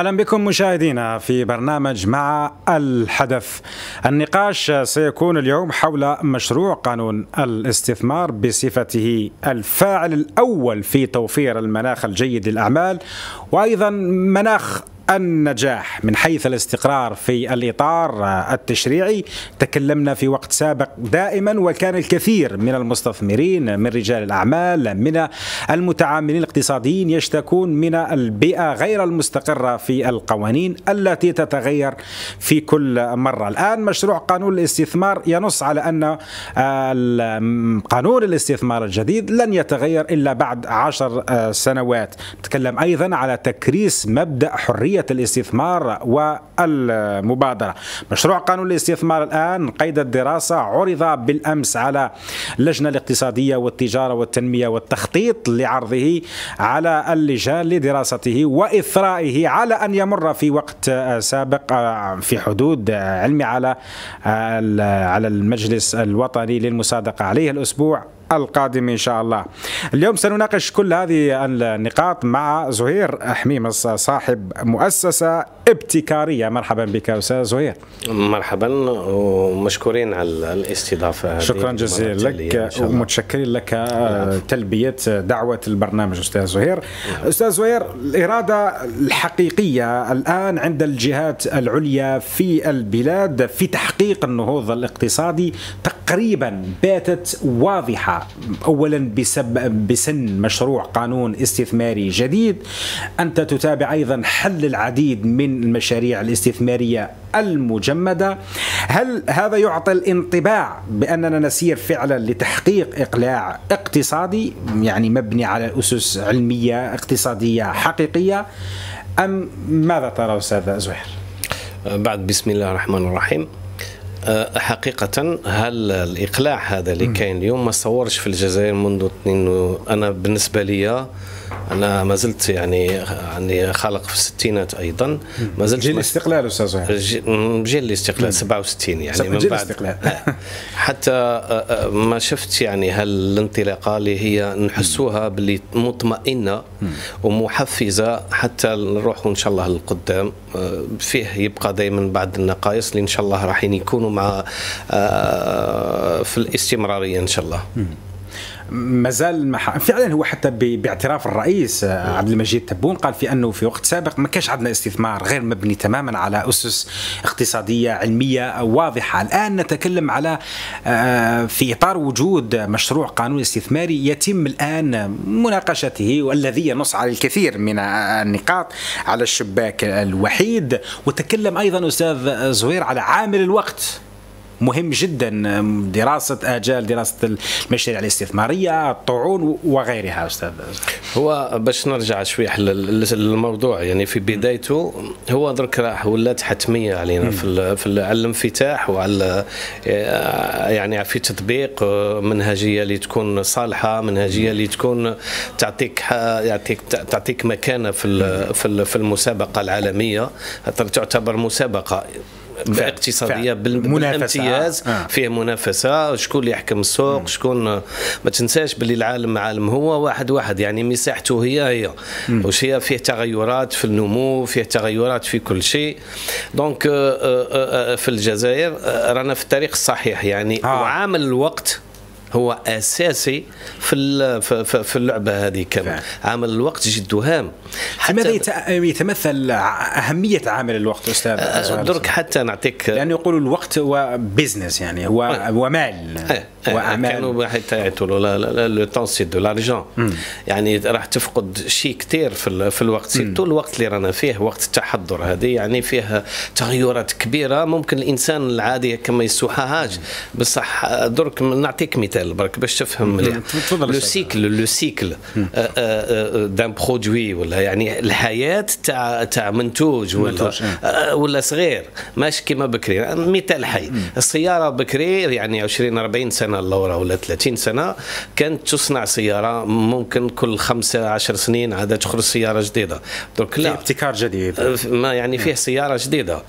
أهلا بكم مشاهدينا في برنامج مع الحدث. النقاش سيكون اليوم حول مشروع قانون الاستثمار بصفته الفاعل الأول في توفير المناخ الجيد للأعمال وأيضا مناخ النجاح. من حيث الاستقرار في الإطار التشريعي تكلمنا في وقت سابق دائما وكان الكثير من المستثمرين من رجال الأعمال من المتعاملين الاقتصاديين يشتكون من البيئة غير المستقرة في القوانين التي تتغير في كل مرة. الآن مشروع قانون الاستثمار ينص على أن قانون الاستثمار الجديد لن يتغير إلا بعد عشر سنوات. نتكلم أيضا على تكريس مبدأ حريه الاستثمار والمبادرة. مشروع قانون الاستثمار الآن قيد الدراسة عرض بالأمس على اللجنة الاقتصادية والتجارة والتنمية والتخطيط لعرضه على اللجان لدراسته وإثرائه على أن يمر في وقت سابق في حدود علمي على على المجلس الوطني للمصادقة. عليه الأسبوع القادم إن شاء الله. اليوم سنناقش كل هذه النقاط مع زهير حميمص صاحب مؤسسة ابتكارية، مرحبا بك أستاذ زهير. مرحبا ومشكورين على الاستضافة شكرا جزيلا لك ومتشكرين لك تلبية دعوة البرنامج أستاذ زهير. أستاذ زهير الإرادة الحقيقية الآن عند الجهات العليا في البلاد في تحقيق النهوض الاقتصادي تقريبا باتت اولا بسبب بسن مشروع قانون استثماري جديد. أنت تتابع أيضا حل العديد من المشاريع الاستثمارية المجمدة. هل هذا يعطي الانطباع بأننا نسير فعلا لتحقيق إقلاع اقتصادي؟ يعني مبني على أسس علمية اقتصادية حقيقية. أم ماذا ترى أستاذ زهير؟ بعد بسم الله الرحمن الرحيم. حقيقة هل الإقلاع هذا اللي كاين اليوم ما صورش في الجزائر منذ أنا بالنسبة لي أنا ما زلت يعني يعني خالق في الستينات أيضا. ما زلت جيل الاستقلال أستاذ جيل الاستقلال 67 يعني من بعد. الاستقلال. حتى ما شفت يعني هالانطلاقة اللي هي نحسوها باللي مطمئنة ومحفزة حتى نروحوا إن شاء الله للقدام. فيه يبقى دائما بعض النقائص اللي إن شاء الله راح يكونوا مع في الاستمرارية إن شاء الله. مازال المح... فعلا هو حتى ب... باعتراف الرئيس عبد المجيد تبون قال في أنه في وقت سابق ما كانش عندنا استثمار غير مبني تماما على أسس اقتصادية علمية واضحة، الآن نتكلم على في إطار وجود مشروع قانون استثماري يتم الآن مناقشته والذي ينص على الكثير من النقاط على الشباك الوحيد. وتكلم أيضا أستاذ زهير على عامل الوقت. مهم جدا دراسة آجال دراسة المشاريع الاستثمارية الطعون وغيرها أستاذ. هو باش نرجع شوي للموضوع يعني في بدايته هو درك راح ولات حتمية علينا في في على الانفتاح وعلى يعني في تطبيق منهجية اللي تكون صالحة منهجية اللي تكون تعطيك يعطيك تعطيك مكانة في في المسابقة العالمية تعتبر مسابقة. اقتصاديه بالامتياز آه. فيه منافسة شكون اللي يحكم السوق شكون ما تنساش باللي العالم عالم هو واحد واحد يعني مساحته هي هي. وش هي؟ فيه تغيرات في النمو فيه تغيرات في كل شيء. دونك في الجزائر رانا في الطريق الصحيح يعني آه. وعامل الوقت هو أساسي في في اللعبة هذه كمان عامل الوقت جد هام. لماذا يتمثل أهمية عامل الوقت أستاذ درك حتى نعطيك لأنه يقولوا الوقت هو business يعني هو هو مال. واعمال كانوا حتى يعطوا le temps c'est de l'argent يعني راح تفقد شيء كثير في, في الوقت. surtout الوقت اللي رانا فيه وقت التحضر هذه يعني فيه تغيرات كبيرة. ممكن الإنسان العادي كما يسوحهاش. بصح درك نعطيك مثال برك باش تفهم مليح لو سيكل لو سيكل دان برودوي ولا يعني الحياة تاع تاع منتوج ولا ولا صغير. ماشي كيما بكري. مثال حي. السيارة بكري يعني 20 40 سنة اللورا ولا 30 سنة كانت تصنع سيارة ممكن كل خمسة عشر سنين عاد تخرج سيارة جديدة. درك لا. ابتكار جديد. ما يعني فيه سيارة جديدة.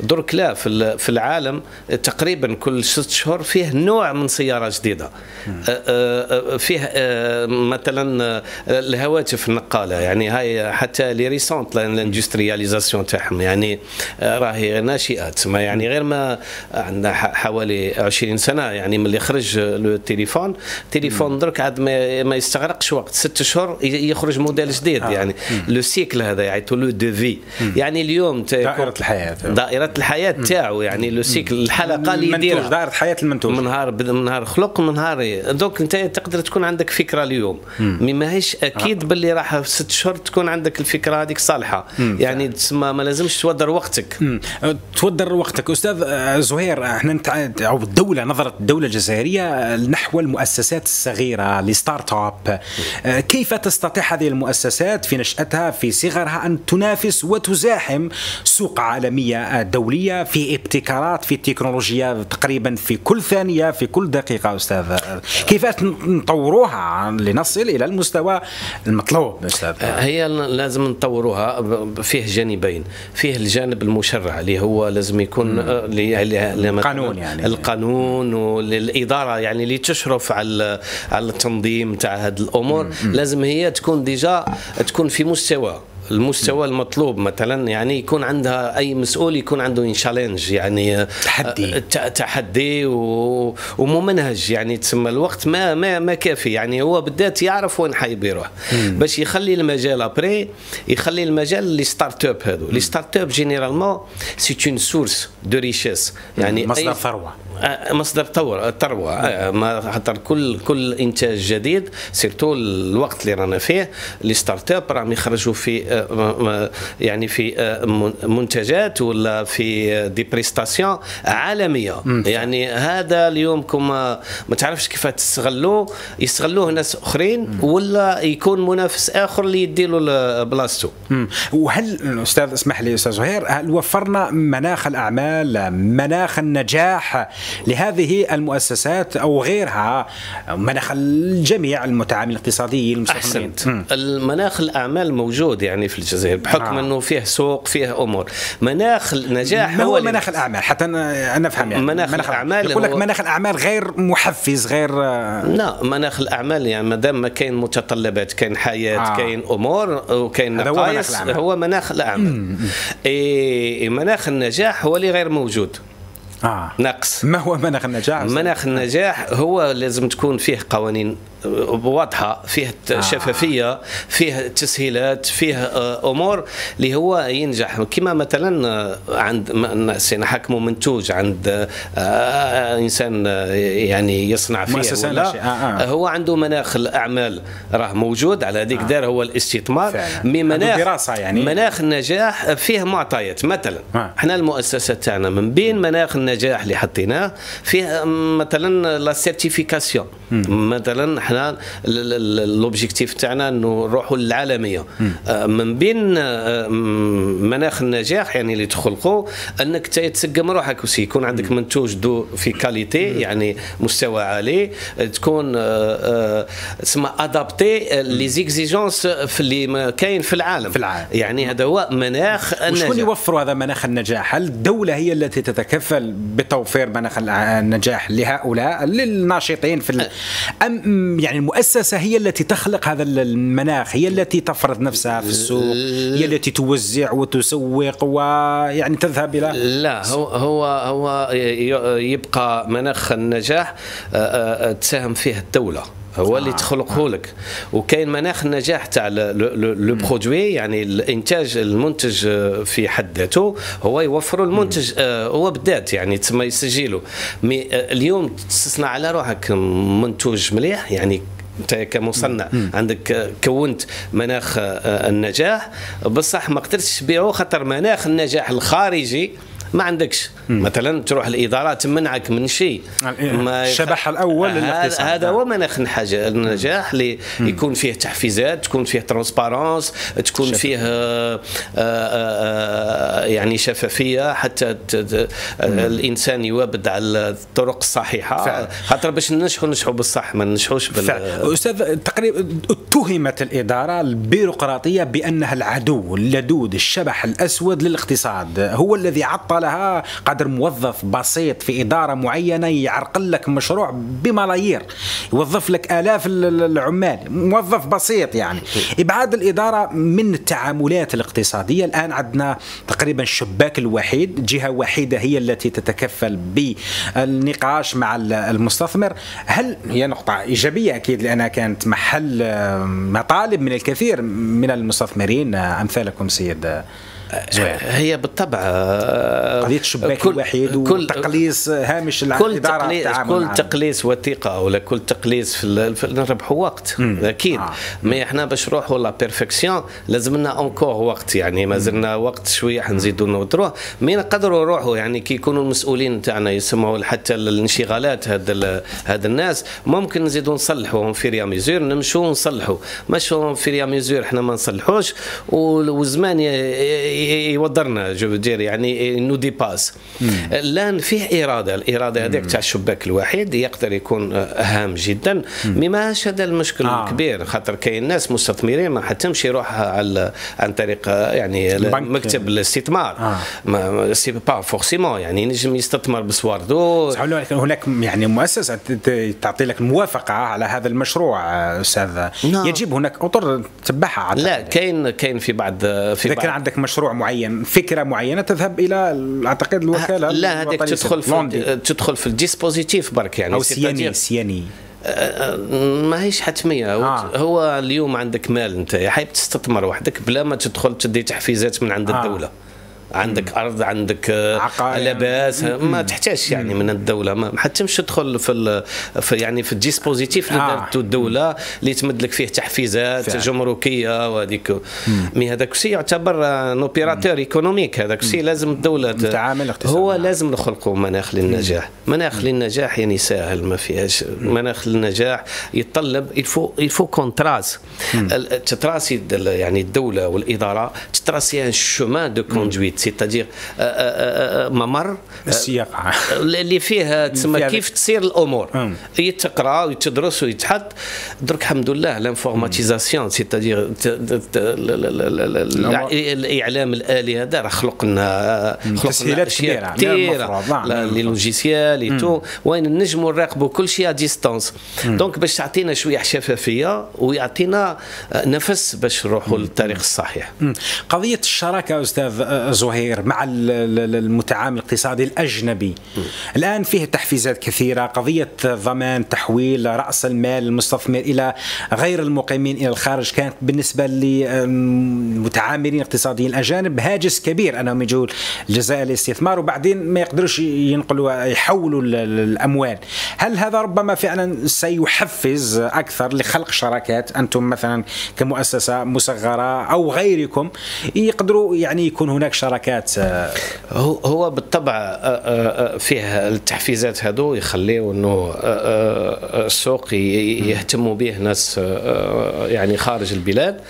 درك لا في في العالم تقريبا كل ست شهور فيه نوع من سيارة جديدة. فيه مثلا الهواتف النقالة. يعني هاي حتى les récentes l'industrialisation تاعهم. يعني راهي ناشئات. ما يعني غير ما عندنا حوالي 20 سنة يعني ملي خرج التليفون تليفون درك عاد ما يستغرقش وقت. ست اشهر يخرج موديل جديد آه. يعني. le cycle هذا يعيطوا له de vie يعني اليوم دائرة الحياة. دائرة الحياة تاعو يعني le cycle الحلقة اللي يديرها. دائرة حياة المنتوج. من نهار من نهار خلق من نهار donc انت تقدر تكون عندك فكرة اليوم. mais ماهيش أكيد آه. باللي راح في ست شهور تكون عندك الفكرة هذيك صالحة. مم. يعني تسمى ما لازمش تودر وقتك. مم. تودر وقتك. أستاذ آه، زهير إحنا أو الدولة نظرة الدولة الجزائرية نحو المؤسسات الصغيرة les start-up. آه، كيف تستطيع هذه المؤسسات في نشأتها في صغرها أن تنافس وتزاحم سوق عالمية دولية في ابتكارات في التكنولوجيا تقريبا في كل ثانية في كل دقيقة أستاذ؟ كيف نطوروها لنصل إلى المستوى المطلوب أستاذ؟ هي لازم نطوروها فيه جانبين. فيه الجانب المشرع اللي هو لازم يكون القانون يعني. القانون والإدارة يعني اللي تشرف على على التنظيم تاع هذه الأمور. لازم هي تكون déjà تكون في مستوى. المستوى المطلوب مثلا يعني يكون عندها أي مسؤول يكون عنده challenge يعني تحدي. تحدي وممنهج يعني تسمى الوقت ما ما ما كافي يعني هو بالذات يعرف وين حيب يروح باش يخلي المجال après يخلي المجال les start-up هذو les start-up généralement c'est une source de richesse يعني مصدر ثروة. مصدر ثروه ثروه ما خاطر كل كل إنتاج جديد surtout الوقت اللي رانا فيه les start-up راهم يخرجوا في يعني في منتجات ولا في des prestations عالمية. يعني هذا اليوم كما ما تعرفش كيف تستغلوه؟ يستغلوه ناس أخرين ولا يكون منافس آخر اللي يدي له بلاصتو. وهل أستاذ اسمح لي أستاذ زهير هل وفرنا مناخ الأعمال مناخ النجاح لهذه المؤسسات أو غيرها مناخ الجميع المتعاملين الاقتصاديين المستثمرين. المناخ الأعمال موجود يعني في الجزائر بحكم آه. إنه فيه سوق فيه أمور. مناخ النجاح ما هو, هو مناخ الأعمال؟ حتى أنا أفهم يعني. مناخ, مناخ الأعمال. يقول لك مناخ الأعمال غير محفز غير لا مناخ الأعمال يعني ما دام ما كاين متطلبات كاين حياة آه. كاين أمور وكاين نقائص هو مناخ, هو مناخ الأعمال. إيه مناخ النجاح هو اللي غير موجود. آه. نقص ما هو مناخ النجاح؟ مناخ النجاح هو لازم تكون فيه قوانين واضحة فيه آه. شفافية فيه تسهيلات فيه آه، أمور اللي هو ينجح كما مثلا آه، عند الناس نحكموا منتوج عند إنسان يعني يصنع فيه ولا آه آه. هو عنده مناخ الأعمال راه موجود على هذيك آه. دار هو الاستثمار مي مناخ دراسة يعني مناخ النجاح فيه معطيات مثلا آه. إحنا المؤسسة تاعنا من بين مناخ النجاح اللي حطيناه فيه مثلا la certification مثلا إحنا l'objectif تاعنا إنه نروحوا للعالمية. آه، من بين آه، مناخ النجاح يعني اللي تخلقوا إنك تسقم روحك و c'est. يكون عندك منتوج de vraie qualité يعني مستوى عالي. تكون تسمى adapté les exigences في اللي كاين في العالم. في العالم. يعني هذا هو مناخ النجاح. شكون يوفر هذا مناخ النجاح؟ هل الدولة هي التي تتكفل بتوفير مناخ النجاح لهؤلاء للناشطين في أم يعني المؤسسة هي التي تخلق هذا المناخ هي التي تفرض نفسها في السوق هي التي توزع وتسوق ويعني تذهب إلى لا هو هو هو يبقى مناخ النجاح تساهم فيه الدولة. هو اللي تخلقه لك. وكاين مناخ النجاح تاع لو برودوي يعني الإنتاج المنتج في حد ذاته هو يوفر المنتج هو بالذات يعني تسمى يسجله. mais اليوم تصنع على روحك منتوج مليح يعني انت كمصنع عندك كونت مناخ النجاح. بصح ما قدرتش تبيعه خاطر مناخ النجاح الخارجي ما عندكش. مم. مثلا تروح الادارات تمنعك من شيء. الشبح الأول هذا هو مناخ الحاجة النجاح اللي يكون فيه تحفيزات تكون فيه transparence تكون شفافية. فيه آآ آآ يعني شفافية حتى الإنسان يوابد على الطرق الصحيحة. خاطر باش ننجحوا ننجحوا بالصح ما ننجحوش بال أستاذ تقريبا اتهمت الإدارة البيروقراطية بأنها العدو اللدود الشبح الأسود للاقتصاد. هو الذي عطلها قد يغادر موظف بسيط في إدارة معينة يعرقل لك مشروع بملايير يوظف لك آلاف العمال موظف بسيط يعني. إبعاد الإدارة من التعاملات الاقتصادية. الآن عندنا تقريبا الشباك الوحيد جهة وحيدة هي التي تتكفل بالنقاش مع المستثمر. هل هي نقطة إيجابية؟ أكيد لأنها كانت محل مطالب من الكثير من المستثمرين. أمثالكم سيد زوير هي بالطبع آه، قضية الشباك كل الوحيد وتقليص هامش كل تقليص كل تقليص وثيقة ولا كل تقليص في نربحوا وقت أكيد. آه. mais إحنا باش نروحوا la perfection لازم لنا encore وقت يعني ما زلنا وقت شوية حنزيدوا نوتروه. mais نقدروا نروحوا يعني كي يكونوا المسؤولين تاعنا يسموا حتى الانشغالات هاد هاد الناس ممكن نزيدوا نصلحوا au fur et à mesure نمشوا نصلحوا مش au fur et à mesure إحنا ما نصلحوش والزمان يوضرنا je veux dire يعني nous dépasse الآن فيه إرادة الإرادة هذيك تاع الشباك الواحد يقدر يكون هام جدا. مي ماهاش هذا المشكل آه. الكبير خاطر كاين ناس مستثمرين ما حتمش يروح على عن طريق يعني مكتب الاستثمار. آه. سي با فورسيمون يعني ينجم يستثمر بسواردو. هناك يعني مؤسسة تعطي لك الموافقه على هذا المشروع أستاذ. نعم. يجب هناك أطر تتبعها لا كاين كاين في بعض في إذا كان عندك مشروع مشروع معين فكرة معينة تذهب إلى أعتقد الوكالة لا هذيك تدخل في تدخل في الديسبوزيتيف برك يعني أو سياني سياني. أه، أه، ما هيش حتمية. آه. هو اليوم عندك مال أنت حابب تستثمر وحدك بلا ما تدخل تدي تحفيزات من عند آه. الدولة. عندك أرض عندك لباس. ما تحتاجش يعني من الدولة. ما حتى مش تدخل في, في يعني في الديسبوزيتيف اللي آه. دارته الدولة اللي تمد لك فيه تحفيزات فعلا. جمركية وهذيك. مي هذاك الشيء يعتبر اوبيراتور ايكونوميك هذاك الشيء لازم الدولة متعامل هو لازم نخلقوا مناخ للنجاح مناخ للنجاح يعني سهل ما فيهاش. مناخ للنجاح يتطلب. الفو الفو كونتراس تتراسي يعني الدولة والإدارة تتراسي ان شومان دو كوندويت سيتادير آه، آه، آه، ممر السياق اللي فيه تسمى كيف تصير الأمور. يتقرأ ويتدرس ويتحط درك الحمد لله لانفورماتيزاسيون سيتادير الإعلام الآلي هذا راه خلق لنا خلق لنا أشياء كثيره لي لوجيسيال تو وين نجموا نراقبوا كل شيء ديستونس دونك باش تعطينا شوية شفافيه ويعطينا نفس باش نروحوا للطريق الصحيح. قضية الشراكة أستاذ زهير مع المتعامل الاقتصادي الأجنبي. م. الآن فيه تحفيزات كثيرة قضية ضمان تحويل رأس المال المستثمر إلى غير المقيمين إلى الخارج. كانت بالنسبة للمتعاملين الاقتصاديين الأجانب هاجس كبير أنهم يجوا الجزائر للاستثمار وبعدين ما يقدروش ينقلوا يحولوا الأموال. هل هذا ربما فعلا سيحفز أكثر لخلق شراكات؟ أنتم مثلا كمؤسسة مصغرة أو غيركم يقدروا يعني يكون هناك شراكات حركات آه، هو هو بالطبع آه، آه، فيه التحفيزات هذو يخليوا انه السوق يهتموا به ناس يعني خارج البلاد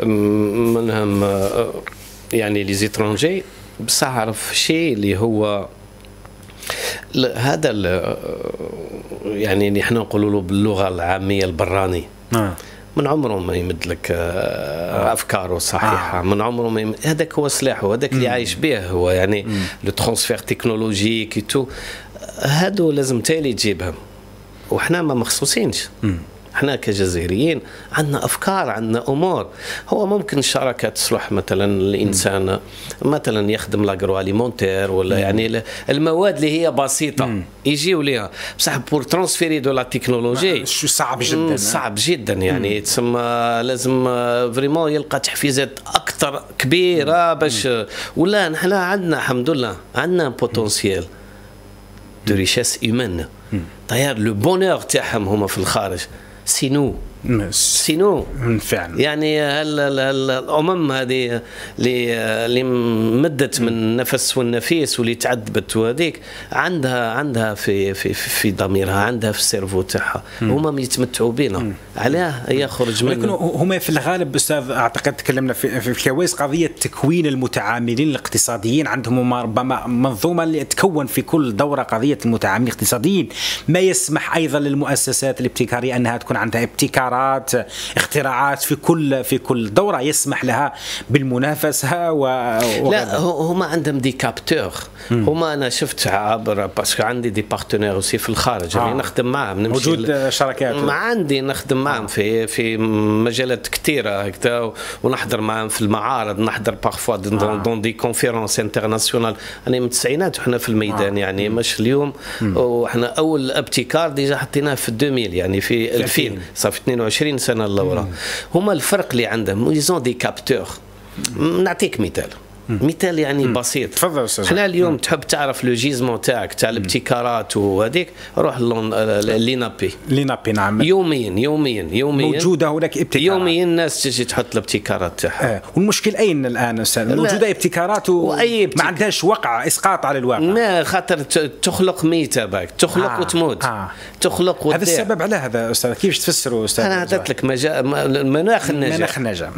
منهم يعني لي زيترونجي بصح عرف شيء اللي هو هذا يعني نحن نقولوا له باللغة العامية البراني آه. من عمره ما يمد لك آه، أفكاره صحيحة. آه. من عمره ما يمد... هذاك هو سلاحه هذاك اللي عايش به هو يعني لو ترانسفير تكنولوجيك تو هادو لازم تالي تجيبهم. وحنا ما مخصوصينش. إحنا كجزائريين عندنا افكار عندنا امور. هو ممكن الشراكه تصلح مثلا الإنسان مثلا يخدم لاغرو اليمونتير ولا يعني المواد اللي هي بسيطة يجيو ليها. بصح بور ترانسفيري دو لا تكنولوجي صعب جدا صعب جدا يعني. تسمى لازم فريمون يلقى تحفيزات أكثر كبيرة باش ولا نحن عندنا الحمد لله عندنا بوتونسيال دو ريشيس هيومان طيب لو بونور تاعهم هما في الخارج. سينو سينو. فعلا. يعني الأمم هذه اللي اللي مدت من النفس والنفيس واللي تعذبت وهذيك عندها عندها في في في ضميرها عندها في السيرفو تاعها. هما يتمتعوا بنا علاه يخرج منه. ولكن هما في الغالب أستاذ أعتقد تكلمنا في, في الكويس قضية تكوين المتعاملين الاقتصاديين. عندهم ربما منظومة اللي تكون في كل دورة قضية المتعاملين الاقتصاديين. ما يسمح أيضا للمؤسسات الابتكارية أنها تكون عندها ابتكار ابتكارات اختراعات في كل في كل دورة يسمح لها بالمنافسة و لا هما عندهم دي كابتور. هما أنا شفت عبر باسكو عندي دي بارتنير اوسي في الخارج يعني آه. يعني نخدم معهم نمشي موجود شركات ما عندي نخدم معهم في في مجالات كثيره هكذا ونحضر معهم في المعارض نحضر بارفوا دون دي كونفيرونس انترناسيونال أنا من التسعينات وحنا في الميدان آه. يعني مش اليوم. وحنا أول ابتكار ديجا حطيناه في 2000 يعني في 2000 صافي 22 سنة لورا. هما الفرق اللي عندهم. يزون دي كابتور نعطيك مثال. مثال يعني مم. بسيط. تفضل أستاذ. إحنا اليوم مم. تحب تعرف لو جيزمون تاعك تاع الابتكارات وهذيك روح لينابي. لينابي نعم. يوميا يوميا يوميا. موجودة هناك ابتكارات. يوميا الناس تجي تحط الابتكارات تاعها. آه. والمشكل أين الآن أستاذ؟ موجودة ابتكارات وأي ابتك... ما عندهاش وقع إسقاط على الواقع. ما خاطر تخلق ميتة باك تخلق آه. وتموت. آه. تخلق وتضيع. هذا السبب على هذا أستاذ. كيف تفسروا أستاذ؟ أنا عطيت لك مجا... مناخ النجاح مناخ النجاح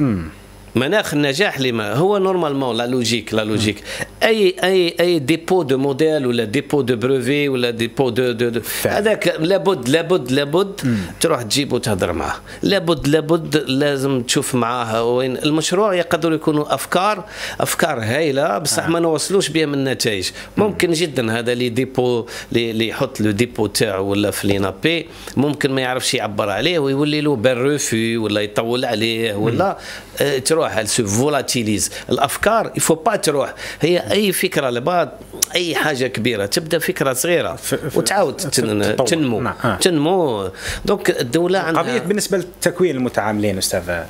مناخ النجاح لما هو نورمالمون لا لوجيك لا لوجيك أي أي أي ديبو دو موديل ولا ديبو دو بروفي ولا ديبو دو دو, دو هذاك لابد لابد لابد تروح تجيب وتهضر معاه. لابد لابد لازم تشوف معاه وين. المشروع يقدر يكونوا أفكار أفكار هايلة بصح ما نوصلوش بهم النتائج ممكن جدا هذا اللي ديبو اللي يحط لو ديبو تاعو ولا في لينابي. ممكن ما يعرفش يعبر عليه ويولي له بان ولا يطول عليه ولا. تروح سو فولاتيليز. الأفكار يفو با تروح. هي أي فكرة لبعض أي حاجة كبيرة. تبدأ فكرة صغيرة. وتعاود تنمو. نعم. تنمو. دونك الدولة عندها قضية بالنسبة لتكوين المتعاملين أستاذ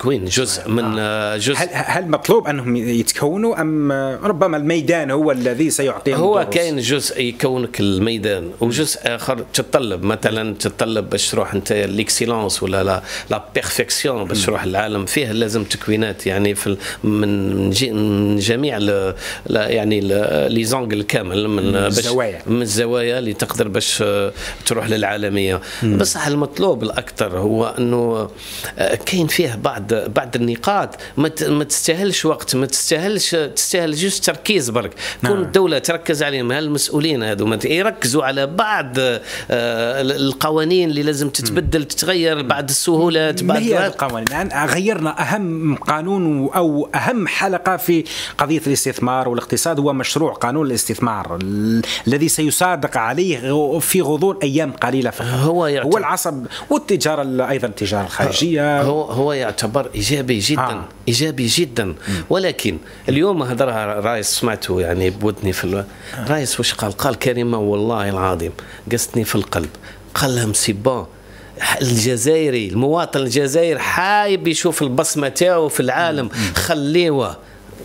التكوين جزء من آه. جزء هل, هل مطلوب أنهم يتكونوا أم ربما الميدان هو الذي سيعطيهم هو كاين جزء يكونك الميدان وجزء آخر تتطلب. مثلا تتطلب باش تروح أنت ليكسيلونس ولا لا لا بيرفكسيون باش تروح العالم. فيه لازم تكوينات يعني في من, جميع ل يعني لي زونغل كامل من الزوايا. من الزوايا اللي تقدر باش تروح للعالمية. بصح المطلوب الأكثر هو أنه آه، كاين فيه بعض بعض النقاط ما تستاهلش وقت ما تستاهلش تستاهل جوست تركيز برك. كون نعم. الدولة تركز عليهم هالمسؤولين هذو يركزوا على بعض آه، القوانين اللي لازم تتبدل تتغير بعد السهولات بعد ما هي القوانين؟ الآن غيرنا أهم قانون أو أهم حلقة في قضية الاستثمار والاقتصاد هو مشروع قانون الاستثمار الذي سيصادق عليه في غضون أيام قليلة فقط. هو هو العصب والتجارة أيضا التجاره الخارجيه هو هو يعتبر خبر إيجابي جدا آه. إيجابي جدا. ولكن اليوم هضرها رايس سمعته يعني بودني في ألو... رايس وش قال؟ قال كلمة والله العظيم قستني في القلب. قال لهم سي الجزائري المواطن الجزائري حايب يشوف البصمة تاعو في العالم. خليوه.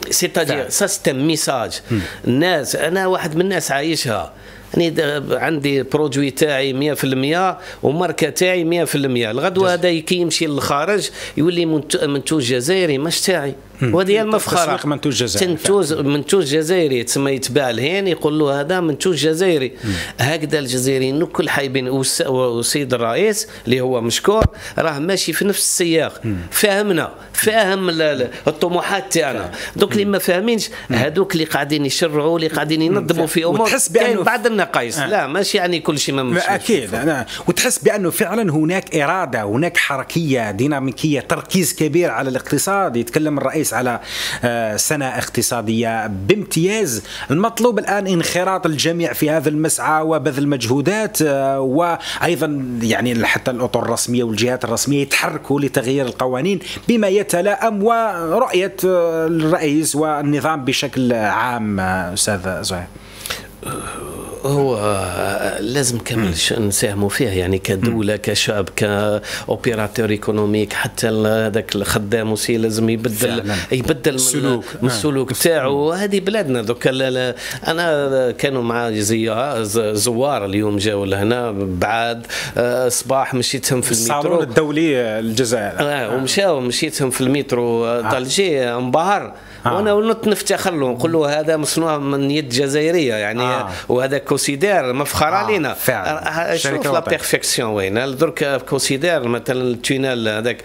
سيتاجير سا ميساج الناس أنا واحد من الناس عايشها. يعني عندي برودوي تاعي 100% وماركة تاعي 100% الغدوة هذا كي يمشي للخارج يولي منتوج جزائري مش تاعي. وهذه هي المفخرة. تسويق منتوج جزائري. منتوج منتوج جزائري تسمى يتباع لهين يقول له هذا منتوج جزائري. هكذا الجزائريين كل حايبين. والسيد الرئيس اللي هو مشكور راه ماشي في نفس السياق. فاهمنا فاهم الطموحات تاعنا. دوك اللي ما فاهمينش هذوك اللي قاعدين يشرعوا اللي قاعدين ينظموا في أمور. وتحس بأنه بعض النقائص آه. لا ماشي يعني كل شيء ما أكيد. أنا وتحس بأنه فعلا هناك إرادة هناك حركية ديناميكية تركيز كبير على الاقتصاد. يتكلم الرئيس الرئيس على آه، سنة اقتصادية بامتياز. المطلوب الآن انخراط الجميع في هذا المسعى وبذل مجهودات آه، وأيضا يعني حتى الأطر الرسمية والجهات الرسمية يتحركوا لتغيير القوانين بما يتلائم ورؤية آه، الرئيس والنظام بشكل عام أستاذ زهير. هو لازم كامل نساهموا فيه يعني كدولة كشعب كأوبيراتور إيكونوميك حتى هذاك الخدام وسي لازم يبدل يبدل من السلوك. من السلوك تاعو هذه بلادنا دوك أنا كانوا مع زوار اليوم جاوا لهنا بعد آه، صباح مشيتهم في المترو. الصالون الدولي الجزائر آه ومشاو مشيتهم في المترو. طالجي آه. أنبهر. آه. وأنا ولت نفتخر له نقول له هذا مصنوع من يد جزائرية يعني آه. وهذا considère مفخر آه. علينا. فعلا. شوف la perfection وين درك considère مثلا ال tunnel هذاك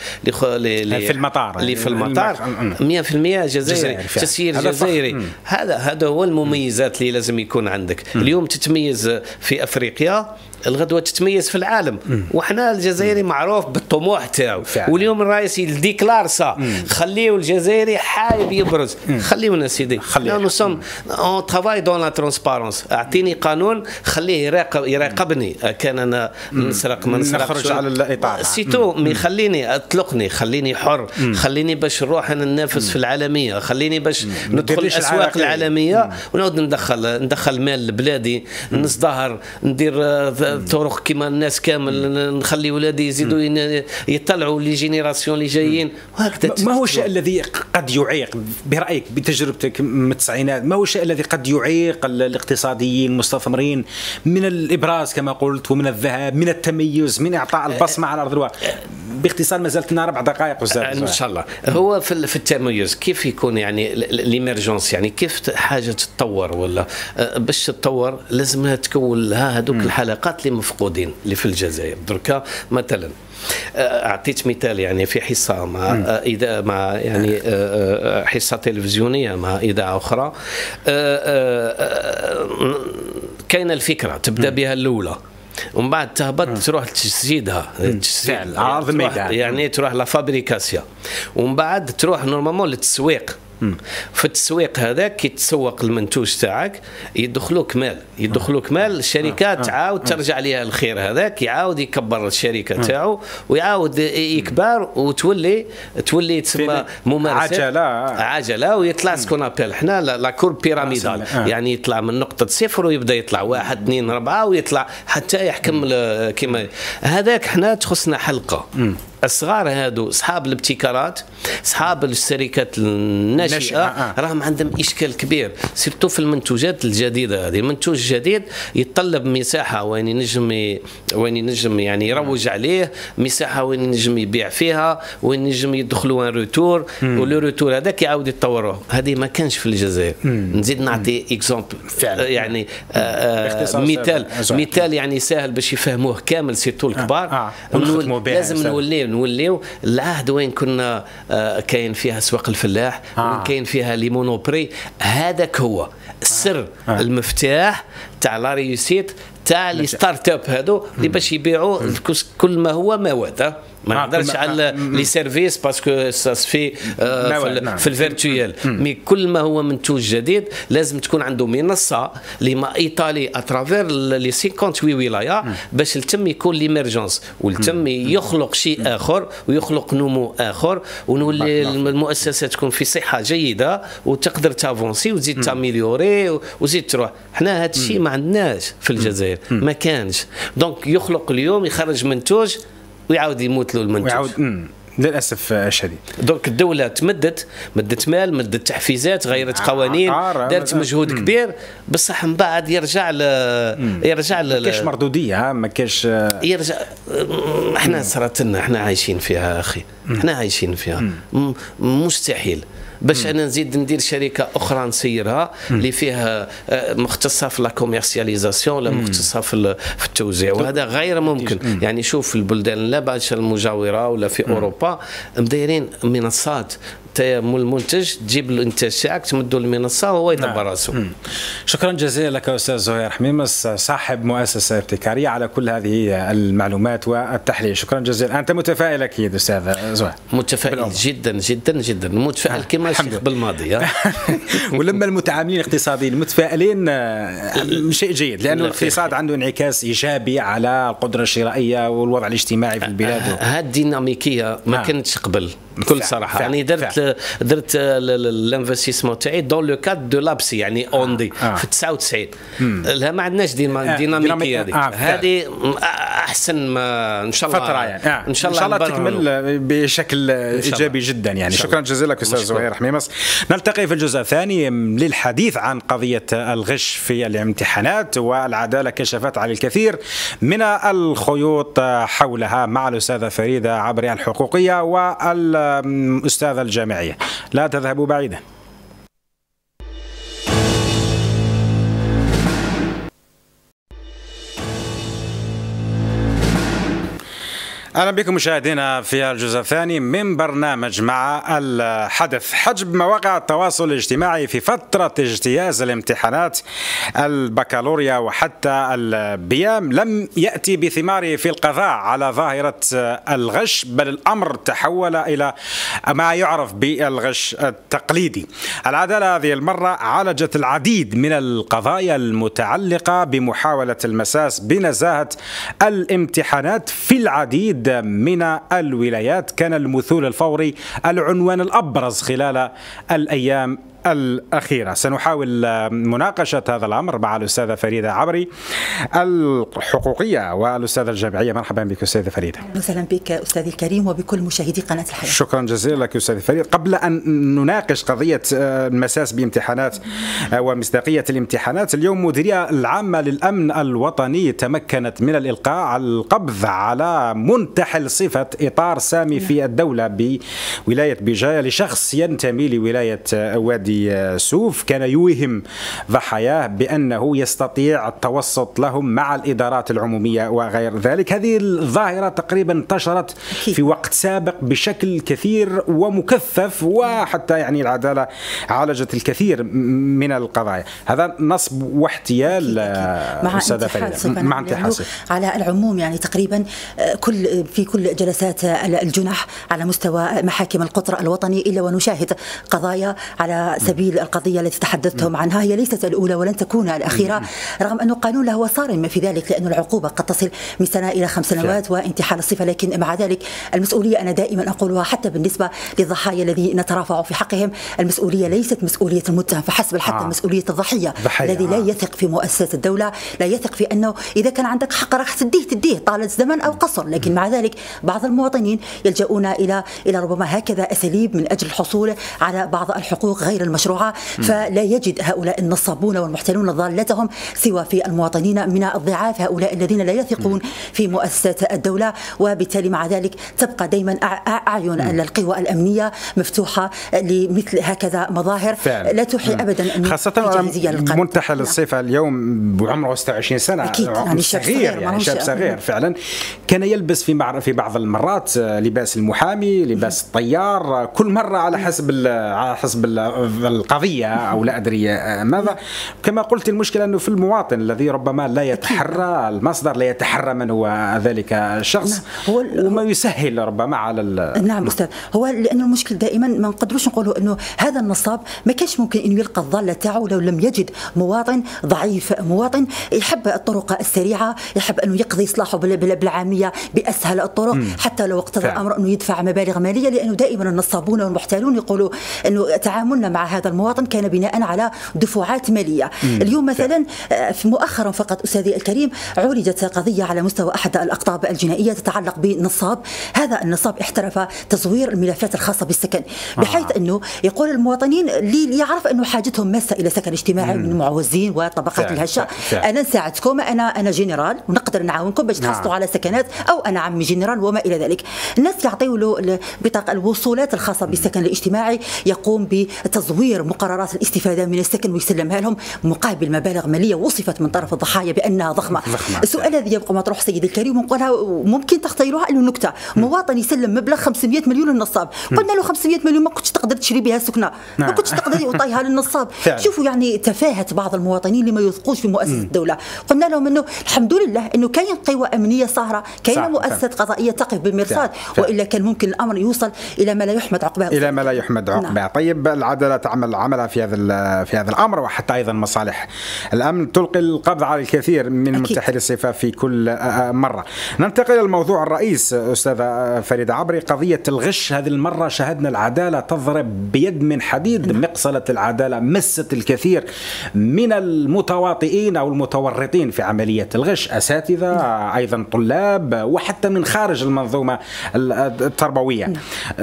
اللي في المطار. اللي في المطار. 100% جزائري. تسيير جزائري. هذا هذا هو المميزات اللي لازم يكون عندك. اليوم تتميز في أفريقيا الغدوة تتميز في العالم. وحنا الجزائري معروف بالطموح تاعو. واليوم الرئيس يديكلار سا خليو الجزائري حايب يبرز. خليونا سيدي خليه. nous sommes on travaille dans la transparence أعطيني قانون خليه يراقب يراقبني. كان أنا نسرق ما نسرقش. نخرج على الإطار. c'est tout mais خليني أطلقني. خليني حر. خليني باش نروح أنا ننافس في العالمية. خليني باش ندخل الأسواق. العالمية. ونعود ندخل ندخل مال لبلادي نصدهر ندير آه، طرق كيما الناس كامل نخلي ولادي يزيدوا يطلعوا لي جينيراسيون اللي جايين. وهكذا ما هو الشيء الذي قد يعيق برأيك بتجربتك من التسعينات؟ ما هو الشيء الذي قد يعيق ال- الاقتصاديين المستثمرين من الإبراز كما قلت ومن الذهاب من التميز من إعطاء البصمة على أرض الواقع؟ باختصار ما زالت لنا ربع دقائق أستاذ إن زهير. شاء الله. هو في ال- في التميز كيف يكون يعني ليمرجونس يعني كيف حاجة تتطور ولا باش تتطور لازم تكون لها هذوك الحلقات اللي مفقودين اللي في الجزائر. دركا مثلا آه، أعطيت مثال يعني في حصة مع آه، إذا مع يعني آه، حصة تلفزيونية مع اذاعه أخرى. كاينة الفكرة تبدأ بها الأولى. ومن بعد تهبط تروح تجسيدها تجسيد. تروح- الميدان. يعني تروح لا فابريكاسيون ومن بعد تروح نورمالمون للتسويق. في التسويق هذاك كي تسوق المنتوج تاعك يدخلوك مال يدخلوك مال الشركات تعاود ترجع لها الخير هذاك يعاود يكبر الشركة تاعو ويعاود يكبر وتولي تولي تسمى ممارسة. عجلة. عجلة ويطلع سكون أبيل. حنا لا- كور بيراميدال آه. يعني يطلع من نقطة صفر ويبدأ يطلع واحد اثنين اربعه ويطلع حتى يحكم كما هذاك حنا تخصنا حلقة. الصغار هادو اصحاب الابتكارات اصحاب الشركات الناشئة، الناشئة آه. راهم عندهم إشكال كبير surtout في المنتوجات الجديدة هذه المنتوج الجديد يتطلب مساحة وين ينجم وين ينجم يعني يروج عليه مساحة وين ينجم يبيع فيها وين ينجم يدخلوا un retour و le retour هذاك يعاود يتطوروه هذه ما كانش في الجزائر نزيد نعطي exemple. يعني آه، آه، مثال. مثال يعني سهل باش يفهموه كامل surtout الكبار آه. نقول ونختموا بها لازم أستاذ. نوليو العهد وين كنا آه، كاين فيها اسواق الفلاح آه. وين كاين فيها les Monoprix هذاك هو السر آه. المفتاح تاع la réussite تاع les start-up هادو اللي باش يبيعوا كل ما هو مواد آه. ما آه، نهضرش على آه. les services parce que ça se fait في, نعم. في ال virtuel. mais كل ما هو منتوج جديد لازم تكون عنده منصة اللي ما إيطالي اترافير لي 58 ولايه باش التم يكون ليمرجونس والتم يخلق شيء آخر ويخلق نمو آخر ونولي المؤسسة تكون في صحة جيدة وتقدر تافونسي وتزيد تاميليوري وزيد تروح. حنا هذا الشيء ما عندناش في الجزائر. ما كانش. دونك يخلق اليوم يخرج منتوج ويعاود يموت له المنتوج ويعود مم. للأسف الشديد دونك الدولة تمدت مدت مال مدت تحفيزات غيرت قوانين دارت. مجهود كبير. بصح من بعد يرجع ل يرجع ل كاش مردودية ما كاش يرجع إحنا صارت لنا إحنا عايشين فيها أخي. إحنا عايشين فيها. مستحيل. باش أنا نزيد ندير شركة أخرى نسيرها اللي فيها آه، مختصة في la commercialisation ولا مختصة في ال- في التوزيع. وهذا غير ممكن. يعني شوف البلدان لا باشا المجاورة ولا في أوروبا مدايرين منصات مول المنتج تجيب الانتاج تاعك تمدوا المنصة وهو يدبر راسه شكرا جزيلا لك أستاذ زهير حميمس صاحب مؤسسة ابتكارية على كل هذه المعلومات والتحليل شكرا جزيلا أنت متفائل أكيد أستاذ زهير متفائل بالأمر. جدا جدا جدا متفائل كما الشيخ. بالماضي؟ ولما المتعاملين الاقتصاديين المتفائلين آه، شيء جيد لأنه. الاقتصاد عنده انعكاس إيجابي على القدرة الشرائية والوضع الاجتماعي في البلاد هاد الديناميكيه ما آه. كانتش قبل بكل صراحة يعني درت درت الانفستيسمون تاعي دون لو كاد دو لابسي يعني أوندي آه. في 99 لا ما عندناش ديما- آه، هذه آه،. هذه أحسن ما إن شاء الله فترة يعني آه. إن شاء الله, نبرهن. تكمل بشكل إيجابي جدا يعني شاء شكرا الله. جزيلا لك أستاذ. زهير حميمس نلتقي في الجزء الثاني للحديث عن قضية الغش في الامتحانات والعدالة كشفت على الكثير من الخيوط حولها مع الأستاذة فريدة عبري الحقوقية والاستاذه الجامعية. لا تذهبوا بعيدا. أهلا بكم مشاهدينا في الجزء الثاني من برنامج مع الحدث. حجب مواقع التواصل الاجتماعي في فترة اجتياز الامتحانات البكالوريا وحتى البيام لم يأتي بثماره في القضاء على ظاهرة الغش بل الأمر تحول إلى ما يعرف بالغش التقليدي. العدالة هذه المرة عالجت العديد من القضايا المتعلقة بمحاولة المساس بنزاهة الامتحانات في العديد عدة من الولايات كان المثول الفوري العنوان الأبرز خلال الأيام الأخيرة. سنحاول مناقشة هذا الأمر مع الأستاذة فريدة عبري الحقوقية والأستاذة الجامعية. مرحبا بك أستاذة فريدة. وسهلا بك أستاذي الكريم وبكل مشاهدي قناة الحياة. شكرا جزيلا لك أستاذة فريدة. قبل أن نناقش قضية المساس بامتحانات ومصداقية الامتحانات اليوم مديرية العامة للأمن الوطني تمكنت من الإلقاء على القبض على منتحل صفة إطار سامي في الدولة بولاية بجاية لشخص ينتمي لولاية وادي وادي سوف كان يوهم ضحاياه بأنه يستطيع التوسط لهم مع الإدارات العمومية وغير ذلك. هذه الظاهرة تقريبا انتشرت في وقت سابق بشكل كثير ومكثف وحتى يعني العدالة عالجت الكثير من القضايا. هذا نصب واحتيال مع انتحال مع انتحال على العموم يعني تقريبا كل في كل جلسات الجنح على مستوى محاكم القطر الوطني إلا ونشاهد قضايا على سبيل القضية التي تحدثتم عنها هي ليست الأولى ولن تكون الأخيرة رغم أن القانون له صارم في ذلك لأن العقوبة قد تصل من سنة إلى خمس سنوات وانتحال الصفة لكن مع ذلك المسؤولية أنا دائما أقولها حتى بالنسبة للضحايا الذين نترافع في حقهم المسؤولية ليست مسؤولية المتهم فحسب حتى آه. مسؤولية الضحية الذي لا يثق في مؤسسة الدولة لا يثق في أنه إذا كان عندك حق راح تديه تديه طالت زمن أو قصر. لكن مع ذلك بعض المواطنين يلجؤون إلى إلى ربما هكذا أساليب من أجل الحصول على بعض الحقوق غير المشروعة فلا يجد هؤلاء النصابون والمحتلون ضالتهم سوى في المواطنين من الضعاف هؤلاء الذين لا يثقون في مؤسسات الدولة وبالتالي مع ذلك تبقى دائما أعين القوى الأمنية مفتوحة لمثل هكذا مظاهر فعلا. لا توحي أبدا خاصة منتحل نعم. الصفة اليوم بعمره 26 سنة أكيد. يعني شاب صغير يعني شاب صغير فعلا. كان يلبس في في بعض المرات لباس المحامي لباس الطيار كل مرة على حسب على حسب القضية أو لا أدري آه، ماذا كما قلت المشكلة أنه في المواطن الذي ربما لا يتحرى المصدر لا يتحرى من هو ذلك الشخص نعم. هو وما يسهل ربما على نعم أستاذ هو لأنه المشكل دائما ما نقدروش نقولوا أنه هذا النصاب ما كانش ممكن انه يلقى الضاله تاعو لو لم يجد مواطن ضعيف مواطن يحب الطرق السريعة يحب أنه يقضي إصلاحه بالعامية بأسهل الطرق مم. حتى لو اقتضى الامر أنه يدفع مبالغ مالية لأنه دائما النصابون والمحتالون يقولوا أنه تعاملنا مع هذا المواطن كان بناء على دفعات مالية مم. اليوم مثلا آه، في مؤخرا فقط أستاذي الكريم عولجت قضية على مستوى أحد الأقطاب الجنائية تتعلق بنصاب هذا النصاب احترف تزوير الملفات الخاصة بالسكن بحيث آه. إنه يقول المواطنين اللي يعرف إنه حاجتهم ماسة إلى سكن اجتماعي مم. من معوزين وطبقات الهشة أنا نساعدكم أنا أنا جنرال ونقدر نعاونكم باش تحصلوا نعم. على سكنات أو أنا عمي جنرال وما إلى ذلك الناس يعطيوا له بطاقة الوصولات الخاصة بالسكن الاجتماعي يقوم بتزوير مقررات الاستفادة من السكن ويسلمها لهم مقابل مبالغ مالية وصفت من طرف الضحايا بأنها ضخمة, ضخمة. السؤال الذي يبقى مطروح سيدي الكريم ونقولها ممكن تختيروها انه نكتة. مواطن يسلم مبلغ 500 مليون للنصاب. قلنا له 500 مليون ما كنتش تقدر تشري بها سكنه ما نعم. كنتش تقدر تعطيها للنصاب. شوفوا يعني تفاهة بعض المواطنين اللي ما يثقوش في مؤسسة الدولة. قلنا لهم إنه الحمد لله إنه كاين قوى أمنية سهره كاين مؤسسات قضائية تقف بالمرصاد وإلا كان ممكن الأمر يوصل إلى ما لا يحمد عقباه. إلى ما لا يحمد عقباه. نعم. طيب العدالة تعمل عملها في هذا في هذا الأمر وحتى أيضا مصالح الأمن تلقي القبض على الكثير من منتحري الصفة في كل مرة. ننتقل إلى الموضوع الرئيس استاذه فريدة عبري. قضية الغش هذه المرة شاهدنا العدالة تضرب بيد من حديد مقصلة العدالة مست الكثير من المتواطئين أو المتورطين في عملية الغش أساتذة أيضا طلاب وحتى من خارج المنظومة التربوية.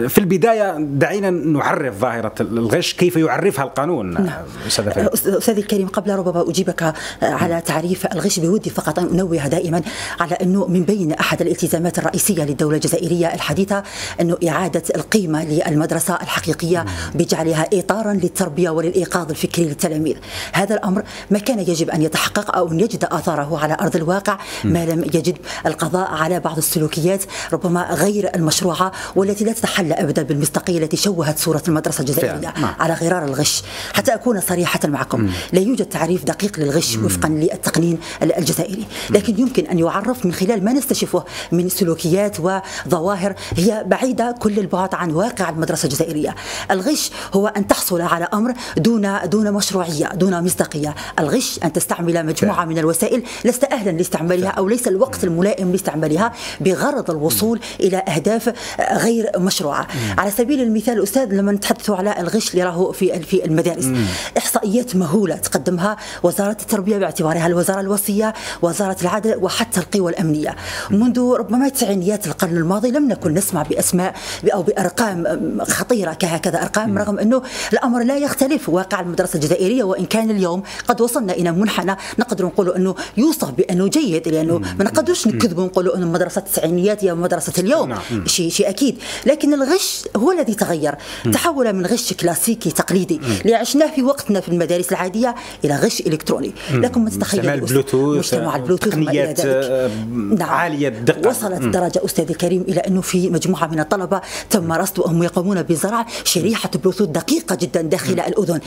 في البداية دعينا نعرف ظاهرة الغش كيف كيف يعرفها القانون نعم. أستاذي الكريم قبل ربما أجيبك على تعريف الغش بودي فقط أن أنوه دائما على أنه من بين أحد الالتزامات الرئيسية للدولة الجزائرية الحديثة أنه إعادة القيمة للمدرسة الحقيقية بجعلها إطارا للتربية وللإيقاظ الفكري للتلاميذ. هذا الأمر ما كان يجب أن يتحقق أو أن يجد آثاره على أرض الواقع ما لم يجد القضاء على بعض السلوكيات ربما غير المشروعة والتي لا تتحلى أبدا بالمصداقية التي شوهت صورة المدرسة الجزائرية نعم. على غرار الغش. حتى أكون صريحة معكم. لا يوجد تعريف دقيق للغش وفقا للتقنين الجزائري. لكن يمكن أن يعرف من خلال ما نستشفه من سلوكيات وظواهر هي بعيدة كل البعد عن واقع المدرسة الجزائرية. الغش هو أن تحصل على أمر دون دون مشروعية دون مصداقية. الغش أن تستعمل مجموعة من الوسائل لست أهلا لاستعمالها أو ليس الوقت الملائم لاستعمالها بغرض الوصول إلى أهداف غير مشروعة. على سبيل المثال أستاذ لما نتحدث على الغش اللي راهو في في المدارس. إحصائيات مهولة تقدمها وزارة التربية باعتبارها الوزارة الوصية وزارة العدل وحتى القوى الأمنية. منذ ربما تسعينيات القرن الماضي لم نكن نسمع بأسماء أو بأرقام خطيرة كهكذا. أرقام رغم أنه الأمر لا يختلف واقع المدرسة الجزائرية. وإن كان اليوم قد وصلنا إلى منحنى نقدر نقول أنه يوصف بأنه جيد لأنه ما نقدرش نكذبوا نقولوا أنه مدرسة التسعينيات هي مدرسة اليوم. نعم. شيء شيء أكيد. لكن الغش هو الذي تغير. تحول من غش كلاسيكي تقليدي اللي عشناه في وقتنا في المدارس العادية إلى غش إلكتروني. لكم ما تتخيلوا البلوتوث مجتمع البلوتوث تقنيات آه، نعم. عالية الدقة. وصلت الدرجة أستاذ الكريم إلى أنه في مجموعة من الطلبة تم رصد وهم يقومون بزرع شريحة بلوتوث دقيقة جدا داخل مم. الأذن.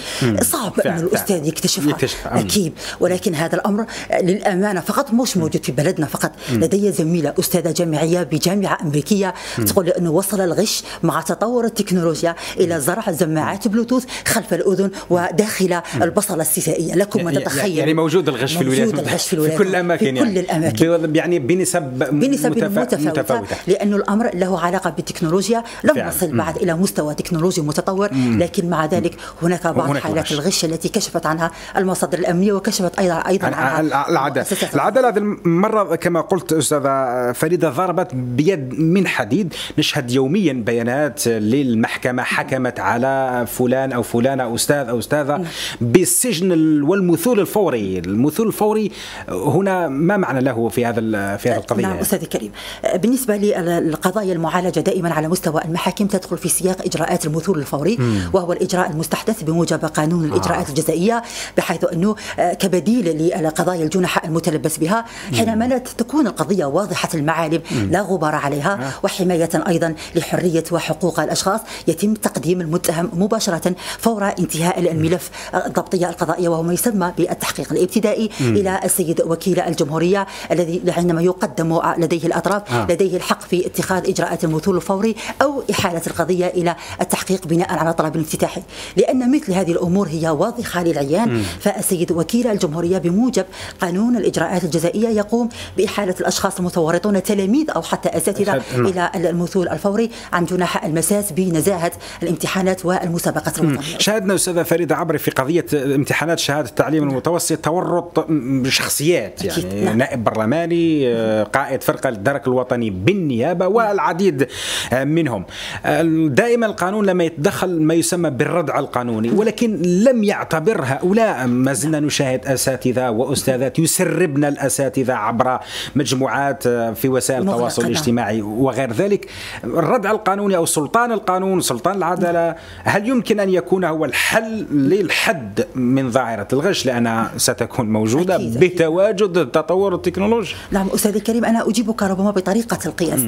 صعب أن الأستاذ يكتشفها. أكيد. ولكن هذا الأمر للأمانة فقط مش موجود في بلدنا فقط. مم. لدي زميلة أستاذة جامعية بجامعة أمريكية مم. تقول أنه وصل الغش مع تطور التكنولوجيا إلى زرع سماعات بلوتوث خلف الأذن وداخل البصلة السيسائية لكم أن تتخيل يعني موجود الغش في الولايات موجود الغش في الولايات في كل الأماكن في كل يعني. الأماكن يعني بنسب بنسب متفا... متفاوتة, متفاوتة. لأن الأمر له علاقة بالتكنولوجيا. لم. نصل بعد إلى مستوى تكنولوجي متطور. لكن مع ذلك هناك بعض هناك حالات الغش. الغش التي كشفت عنها المصادر الأمنية وكشفت أيضا أيضا عنها العدالة العدالة هذه المرة كما قلت أستاذة فريدة ضربت بيد من حديد. نشهد يوميا بيانات للمحكمة حكمت على فلان أو فلانة أستاذ أو أستاذة نعم. بالسجن والمثول الفوري المثول الفوري هنا ما معنى له في هذا في هذه القضية نعم أستاذ كريم بالنسبة للقضايا المعالجة دائما على مستوى المحاكم تدخل في سياق إجراءات المثول الفوري مم. وهو الإجراء المستحدث بموجب قانون الإجراءات آه. الجزائية بحيث أنه كبديل لقضايا الجنح المتلبس بها حينما لا تكون القضية واضحة المعالم لا غبار عليها آه. وحماية أيضا لحرية وحقوق الأشخاص يتم تقديم المتهم مباشرة فور انتهاء الملف الضبطية القضائية وهو ما يسمى بالتحقيق الابتدائي مم. إلى السيد وكيل الجمهورية الذي عندما يقدم لديه الأطراف آه. لديه الحق في اتخاذ إجراءات المثول الفوري أو إحالة القضية إلى التحقيق بناء على طلب الافتتاحي لأن مثل هذه الأمور هي واضحة للعيان مم. فالسيد وكيل الجمهورية بموجب قانون الإجراءات الجزائية يقوم بإحالة الأشخاص المتورطون تلاميذ أو حتى أساتذة إلى المثول الفوري عن جنح المساس بنزاهة الامتحانات والمسابقات شاهدنا أستاذة فريدة عبري في قضية امتحانات شهادة التعليم المتوسط تورط شخصيات يعني نعم. نائب برلماني قائد فرقة الدرك الوطني بالنيابة والعديد منهم. دائما القانون لما يتدخل ما يسمى بالردع القانوني ولكن لم يعتبر هؤلاء ما زلنا نشاهد أساتذة وأستاذات يسربن الأساتذة عبر مجموعات في وسائل التواصل الاجتماعي وغير ذلك. الردع القانوني أو سلطان القانون سلطان العدالة هل يمكن أن يكون هو الحل للحد من ظاهرة الغش لأنها ستكون موجودة أكيد بتواجد التطور التكنولوجي نعم أستاذ الكريم أنا أجيبك ربما بطريقة القياس.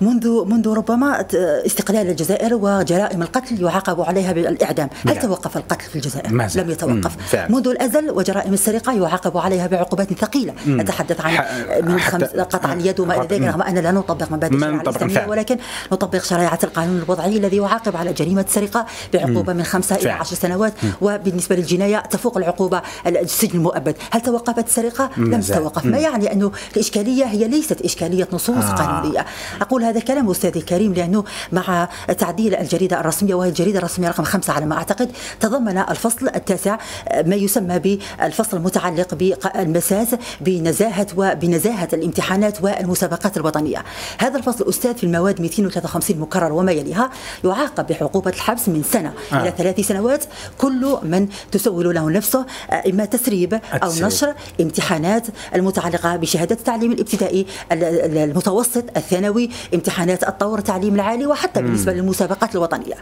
منذ منذ ربما استقلال الجزائر وجرائم القتل يعاقب عليها بالإعدام، هل نعم. توقف القتل في الجزائر؟ مازال. لم يتوقف. منذ الأزل وجرائم السرقة يعاقب عليها بعقوبات ثقيلة، مم. نتحدث عن من خمس قطع اليد وما إلى ذلك رغم ان لا نطبق مبادئ الشريعة الإسلامية ولكن نطبق شريعة القانون الوضعي الذي يعاقب على جريمة السرقه بعقوبة من خمسة إلى عشر سنوات مم. وبالنسبة للجناية تفوق العقوبة السجن المؤبد، هل توقفت السرقة؟ لم تتوقف، ما يعني أنه الإشكالية هي ليست إشكالية نصوص آه. قانونية، أقول هذا الكلام أستاذي الكريم لأنه مع تعديل الجريدة الرسمية وهي الجريدة الرسمية رقم خمسة على ما أعتقد تضمن الفصل التاسع ما يسمى بالفصل المتعلق بالمساس بنزاهة وبنزاهة الامتحانات والمسابقات الوطنية. هذا الفصل أستاذ في المواد 253 مكرر وما يليها يعاقب بعقوبه الحبس من سنة آه. إلى ثلاث سنوات كل من تسول له نفسه إما تسريب أو. نشر امتحانات المتعلقة بشهادة التعليم الابتدائي ال- ال- المتوسط الثانوي امتحانات الطور التعليم العالي وحتى بالنسبة للمسابقات الوطنية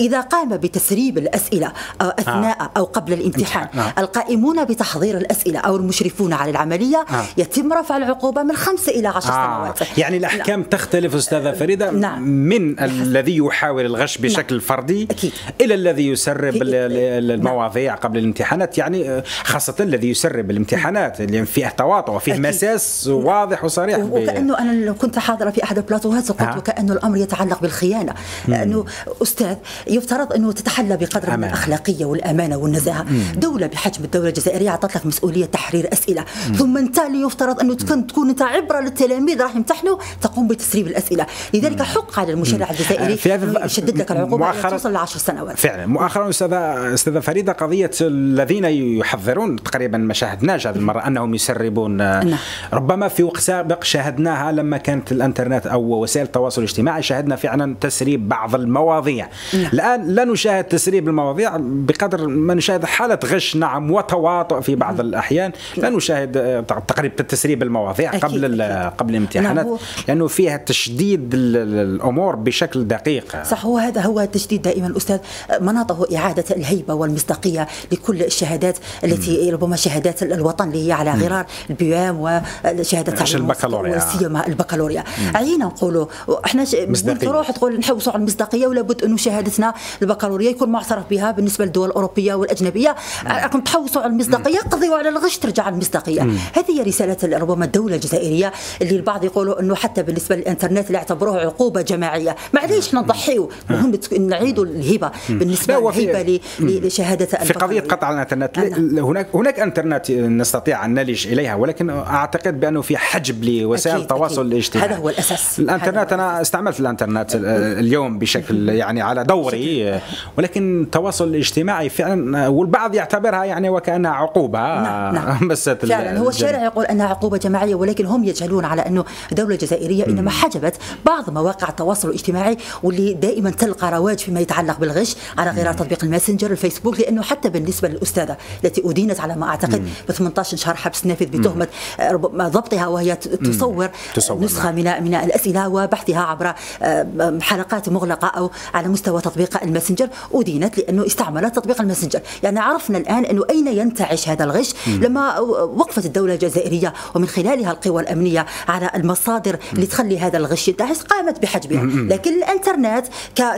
إذا قام بتسريب الأسئلة أثناء أو قبل الامتحان نعم. القائمون بتحضير الأسئلة أو المشرفون على العملية آه. يتم رفع العقوبة من خمس إلى عشر آه. سنوات يعني الأحكام تختلف أستاذة فريدة نعم. من الذي يحاول الغش بشكل فردي أكيد. إلى الذي يسرب ال- ال- المواضيع قبل الامتحانات يعني آه، خاصة الذي يسرب الامتحانات اللي فيه تواطؤ وفيه أكيد. مساس واضح وصريح وكأنه أنا لو كنت حاضرة في أحد البلاتوهات قلت آه. وكأنه الأمر يتعلق بالخيانة. لأنه أستاذ يفترض أنه تتحلى بقدر من. الأخلاقية والأمانة والنزاهة. دولة بحجم الدولة الجزائرية أعطت لك مسؤولية تحرير أسئلة. ثم انت اللي يفترض أنه تكون تكون أنت عبرة للتلاميذ راح يمتحنوا تقوم بتسريب الأسئلة. لذلك حق على المشرع الجزائري في هذا أنه الف- يشدد لك العقوبة توصل ل 10 سنوات. فعلا مؤخرا استاذه أستاذة فريدة قضية الذين يحذرون تقريبا ما شاهدناش هذه المرة أنهم يسربون آه، نعم. ربما في وقت سابق شاهدناها لما كانت الإنترنت أو وسائل التواصل الاجتماعي شاهدنا فعلا تسريب بعض المواضيع. الآن لا نشاهد تسريب المواضيع بقدر ما نشاهد حالة غش نعم وتواطؤ في بعض الأحيان. لا نشاهد آه، تقريبا تسريب المواضيع أكيد، قبل أكيد. قبل الامتحانات نعم، هو- لأنه فيها تشديد ال- ال- الأمور بشكل دقيق. صح هو هذا هو التجديد دائما. أستاذ مناطه إعادة الهيبة والمصداقية لكل الشهادات التي ربما شهادات الوطن اللي هي على غرار البيام التعليم البكالوريا. وسيما البكالوريا. عينا نقولوا إحنا. تروح تقول نحوسوا على المصداقية ولا بد أنه شهادتنا البكالوريا يكون معترف بها بالنسبة للدول الأوروبية والأجنبية. راكم تحوسوا على المصداقية قضيوا على الغش ترجع المصداقية. هذه هي رسالة ربما الدولة الجزائريه اللي البعض يقولوا أنه حتى بالنسبة للإنترنت اللي اعتبروه عقوبة جماعية. معليش نضحيوا. مهم تك- نعيدوا الهبه بالنسبة لشهادة في قضية. قطع الإنترنت نعم. هناك هناك إنترنت نستطيع أن نلج إليها ولكن أعتقد بأنه في حجب لوسائل التواصل. الاجتماعي هذا هو الأساس. الإنترنت أنا استعملت الإنترنت ال- اليوم بشكل يعني على دوري ولكن التواصل الاجتماعي فعلا والبعض يعتبرها يعني وكانها عقوبة نعم، نعم. بس فعلا هو الشارع يقول أنها عقوبة جماعية ولكن هم يجهلون على أنه الدولة الجزائرية إنما حجبت بعض مواقع التواصل الاجتماعي واللي دائما تلقى رواج فيما يتعلق بالغش على غرار تطبيق الماسنجر الفيسبوك لأنه حتى بالنسبة للأستاذة التي أدينت على ما أعتقد ب 18 شهر حبس نافذ بتهمة آه، ربما ضبطها وهي تصور تصور، نسخة من من الأسئلة وبحثها عبر آه، حلقات مغلقة أو على مستوى تطبيق الماسنجر أدينت لأنه استعملت تطبيق الماسنجر. يعني عرفنا الآن أنه أين ينتعش هذا الغش لما وقفت الدولة الجزائرية ومن خلالها القوى الأمنية على المصادر اللي تخلي هذا الغش ينتعش قامت بحجبها. لكن الإنترنت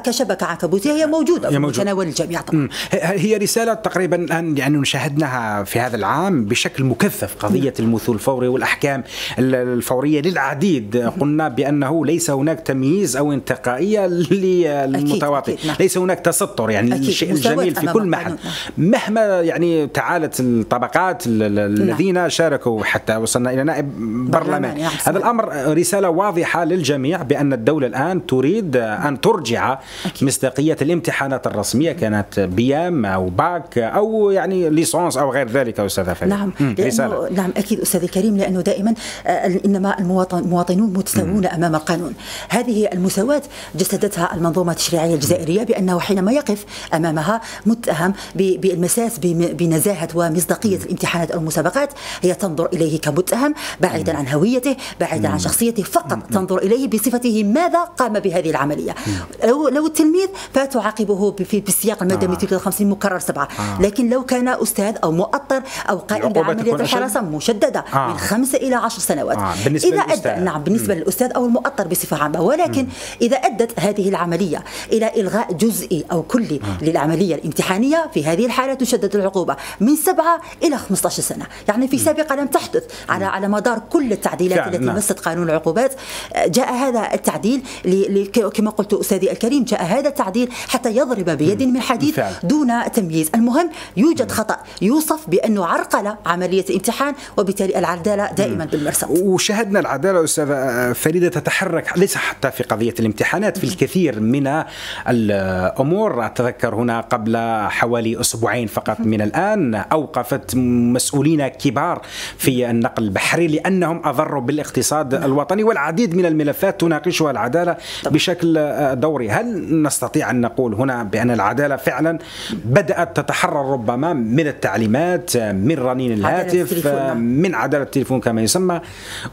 كشبكة عنكبوتية هي موجودة هي موجودة. متناول الجميع طبعا. هي رسالة تقريبا الآن يعني شاهدناها في هذا العام بشكل مكثف قضية المثول الفوري والأحكام ال- الفورية للعديد. قلنا بأنه ليس هناك تمييز أو انتقائية للمتواطئ أكيد، نعم. ليس هناك تستر يعني أكيد، الشيء الجميل في كل محل. مهما يعني تعالت الطبقات ال- ال- الذين شاركوا حتى وصلنا إلى نائب برلمان نعم، هذا الأمر رسالة واضحة للجميع بأن الدولة الآن تريد أن ترجع مصداقية الامتحانات الرسمية. كانت BEM أو باك أو يعني licence أو غير ذلك أستاذة فريد نعم لأنه نعم أكيد أستاذ الكريم لأنه دائما آه، إنما المواطن المواطنون متساوون أمام القانون. هذه المساواة جسدتها المنظومة التشريعيه الجزائرية بأنه حينما يقف أمامها متهم بالمساس بنزاهة ومصداقية الامتحانات أو المسابقات هي تنظر إليه كمتهم بعيدا عن هويته بعيدا عن شخصيته فقط تنظر إليه بصفته ماذا قام بهذه العملية. لو لو التلميذ فتعاقبه في بسياق المادة آه. 253 مكرر سبعة. لكن لو كان أستاذ أو مؤطر أو قائم بعمليه؟ الحراسة مشددة آه. من خمسة إلى عشر سنوات. آه، بالنسبة إذا للأستاذ. أدى نعم بالنسبة للأستاذ أو المؤطر بصفة عامة. ولكن إذا أدت هذه العملية إلى إلغاء جزئي أو كلي للعملية الامتحانية في هذه الحالة تشدد العقوبة من سبعة إلى 15 سنة. يعني في سابقة لم تحدث على على مدار كل التعديلات التي نعم. مست قانون العقوبات. آه، جاء هذا التعديل كما قلت أستاذي الكريم جاء هذا التعديل حتى يضرب بيد من حديد فعلا. دون تمييز. المهم يوجد خطأ. يوصف بأنه عرقل عملية الامتحان وبالتالي العدالة دائما بالمرصد. وشاهدنا العدالة أستاذة فريدة تتحرك ليس حتى في قضية الامتحانات في الكثير من الأمور. أتذكر هنا قبل حوالي أسبوعين فقط من الآن أوقفت مسؤولين كبار في النقل البحري لأنهم أضروا بالاقتصاد الوطني والعديد من الملفات تناقشها العدالة بشكل دوري. هل نستطيع أن نقول هنا بأن العدالة العدالة فعلا بدأت تتحرر ربما من التعليمات من رنين الهاتف من عدالة التليفون كما يسمى.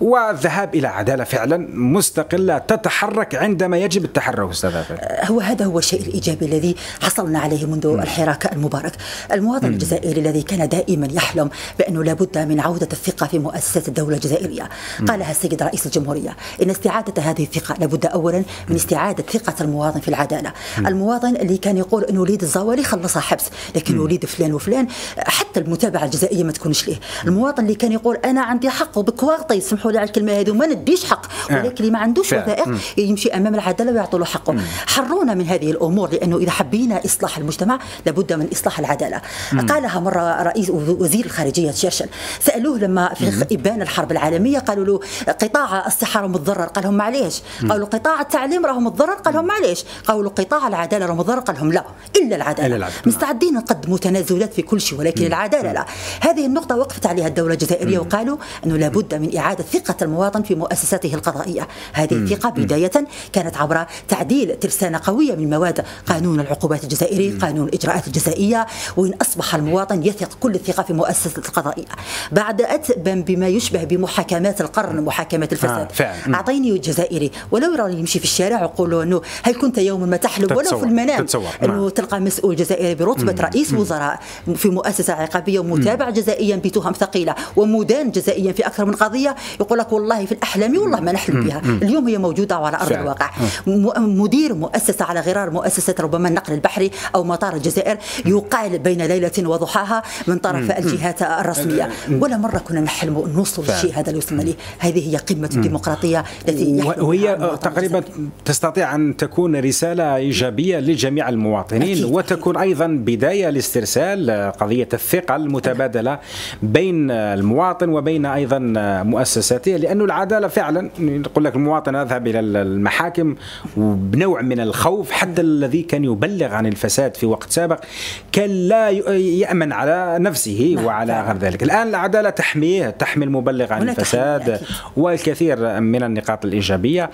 والذهاب إلى عدالة فعلا مستقلة تتحرك عندما يجب التحرك أستاذ هو هذا هو الشيء الإيجابي الذي حصلنا عليه منذ الحراك المبارك. المواطن الجزائري الذي كان دائما يحلم بأنه لابد من عودة الثقة في مؤسسات الدولة الجزائرية قالها السيد رئيس الجمهورية إن استعادة هذه الثقة لابد أولا من استعادة ثقة المواطن في العدالة. المواطن اللي كان يقول أنه وليد الزوالي خلصها حبس لكن وليد فلان وفلان حتى المتابعة الجزائية ما تكونش ليه. المواطن اللي كان يقول أنا عندي حق وبكواغطي يسمحوا لي على الكلمة هذه وما نديش حق آه. ولكن اللي ما عندوش وثائق يمشي أمام العدالة ويعطوا له حقه. حرونا من هذه الأمور لأنه إذا حبينا إصلاح المجتمع لابد من إصلاح العدالة. قالها مرة رئيس وزير الخارجية تشرشل سألوه لما في إبان الحرب العالمية قالوا له قطاع الصحة راه متضرر. قال لهم معليش. قالوا قطاع التعليم راه متضرر؟ قال لهم معليش. قالوا قطاع العدالة راه متضرر؟ قال لهم لا. إلا العدالة, العدالة. مستعدين نقدموا تنازلات في كل شيء ولكن العدالة لا. هذه النقطة وقفت عليها الدولة الجزائرية وقالوا أنه لابد من إعادة ثقة المواطن في مؤسساته القضائية. هذه الثقة بداية كانت عبر تعديل ترسانة قوية من مواد قانون العقوبات الجزائري قانون الإجراءات الجزائية وإن أصبح المواطن يثق كل الثقة في مؤسسة القضائية. بعد أتبا بما يشبه بمحاكمات القرن محاكمة الفساد. آه أعطيني الجزائري. ولو يمشي في الشارع يقولوا أنه هل كنت يوما ما تحلم ولو في المنام. أنه تلقى مسؤول جزائري برتبة رئيس وزراء في مؤسسة عقابية ومتابع جزائيا بتهم ثقيلة ومدان جزائيا في أكثر من قضية يقول لك والله في الأحلام والله ما نحلم بها. اليوم هي موجودة على أرض الواقع. مدير مؤسسة على غرار مؤسسة ربما النقل البحري أو مطار الجزائر يقال بين ليلة وضحاها من طرف الجهات الرسمية. ولا مرة كنا نحلم نوصل للشيء هذا اللي وصلنا له هذه هي قمة الديمقراطية التي وهي تقريبا تستطيع أن تكون رسالة إيجابية لجميع المواطنين. أكيد. وتكون أيضا بداية لاسترسال قضية الثقة المتبادلة بين المواطن وبين أيضا مؤسساته لأن العدالة فعلا يقول لك المواطن يذهب إلى المحاكم بنوع من الخوف حتى الذي كان يبلغ عن الفساد في وقت سابق كان لا يأمن على نفسه نعم. وعلى غير ذلك الآن العدالة تحميه تحمي المبلغ عن الفساد والكثير من النقاط الإيجابية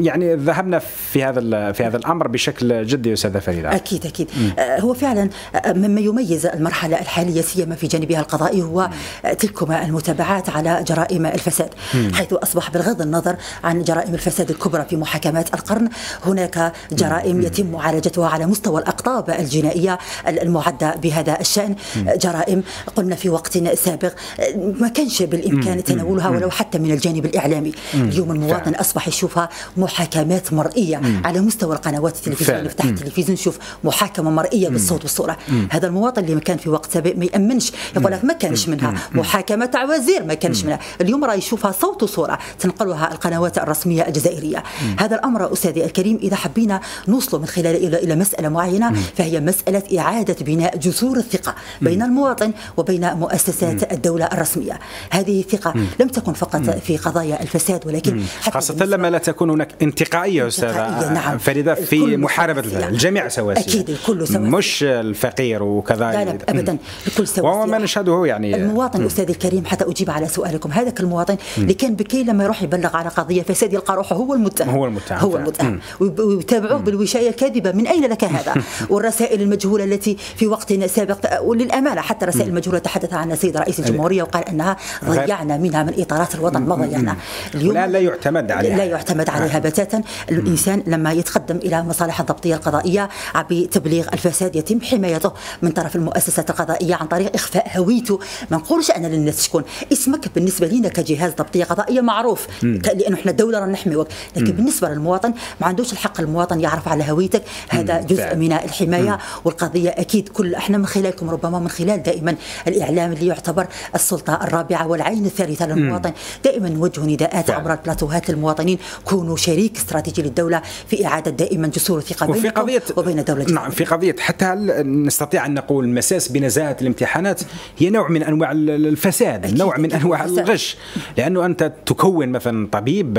يعني ذهبنا في هذا في هذا الأمر بشكل جدي أستاذة فريدة أكيد أكيد. م. آه، هو فعلا آه، مما يميز المرحلة الحالية سيما في جانبها القضائي هو تلكما المتابعات على جرائم الفساد م. حيث أصبح بغض النظر عن جرائم الفساد الكبرى في محاكمات القرن. هناك جرائم يتم معالجتها على مستوى الأقطاب الجنائية المعدة بهذا الشأن. جرائم قلنا في وقت سابق ما كانش بالإمكان تناولها ولو حتى من الجانب الإعلامي. اليوم المواطن أصبح يشوفها محاكمات مرئية على مستوى القنوات التلفزيونية نفتح التلفزيون. نشوف محاكمة مرئية بالصوت والصورة. هذا المواطن اللي كان في وقت سابق ما يأمنش. يقول لك ما كانش منها. محاكمة تاع وزير ما كانش منها. اليوم راه يشوفها صوت وصورة. تنقلها القنوات الرسمية الجزائرية. هذا الأمر أستاذي الكريم إذا حبينا نوصل من خلاله إلى إلى مسألة معينة فهي مسألة إعادة بناء جسور الثقة بين المواطن وبين مؤسسات الدولة الرسمية. هذه الثقة لم تكن فقط في قضايا الفساد ولكن حتى خاصة لما لا تكون هناك انتقائية أستاذة نعم. فريدة في محاربة الجميع سواسية. أكيد الكل سواسية. مش الفقير وكذا. لا لا أبدا. الكل سواسية. وهو ما نشهده يعني. المواطن أستاذي الكريم حتى أجيب على سؤالكم. هذاك المواطن اللي كان بكي لما يروح يبلغ على قضية فساد يلقى روحه هو المتهم. هو المتهم هو المتهم. ويتابعوه بالوشاية الكاذبة. من أين لك هذا؟ والرسائل المجهولة التي في وقت سابق وللأمانة حتى الرسائل المجهولة تحدث عنها السيد رئيس الجمهورية وقال أنها ضيعنا منها من إطارات الوطن. ما ضيعنا. اليوم لا, لا يعتمد عليها. لا يعتمد عليها بتاتا. الإنسان لما يتقدم إلى مصالح الضبطية القضائية بتبليغ الفساد يتم حمايته من طرف المؤسسات القضائية عن طريق إخفاء هويته ما نقولش أنا للناس شكون. اسمك بالنسبة لنا كجهاز ضبطية قضائية معروف. لأنه إحنا دولة نحميوك. لكن بالنسبة للمواطن ما عندوش الحق المواطن يعرف على هويتك. هذا جزء من الحماية والقضية أكيد. كل إحنا من خلالكم ربما من خلال دائما الإعلام اللي يعتبر السلطة الرابعة والعين الثالثة للمواطن. دائما نوجه نداءات عبر البلاتوهات للمواطنين. كونوا شريك استراتيجي للدولة في إعادة دائما جسور وفي قضية وبين الدولة نعم في قضية حتى هل نستطيع أن نقول المساس بنزاهة الامتحانات هي نوع من أنواع الفساد نوع من أنواع الغش لأنه أنت تكون مثلا طبيب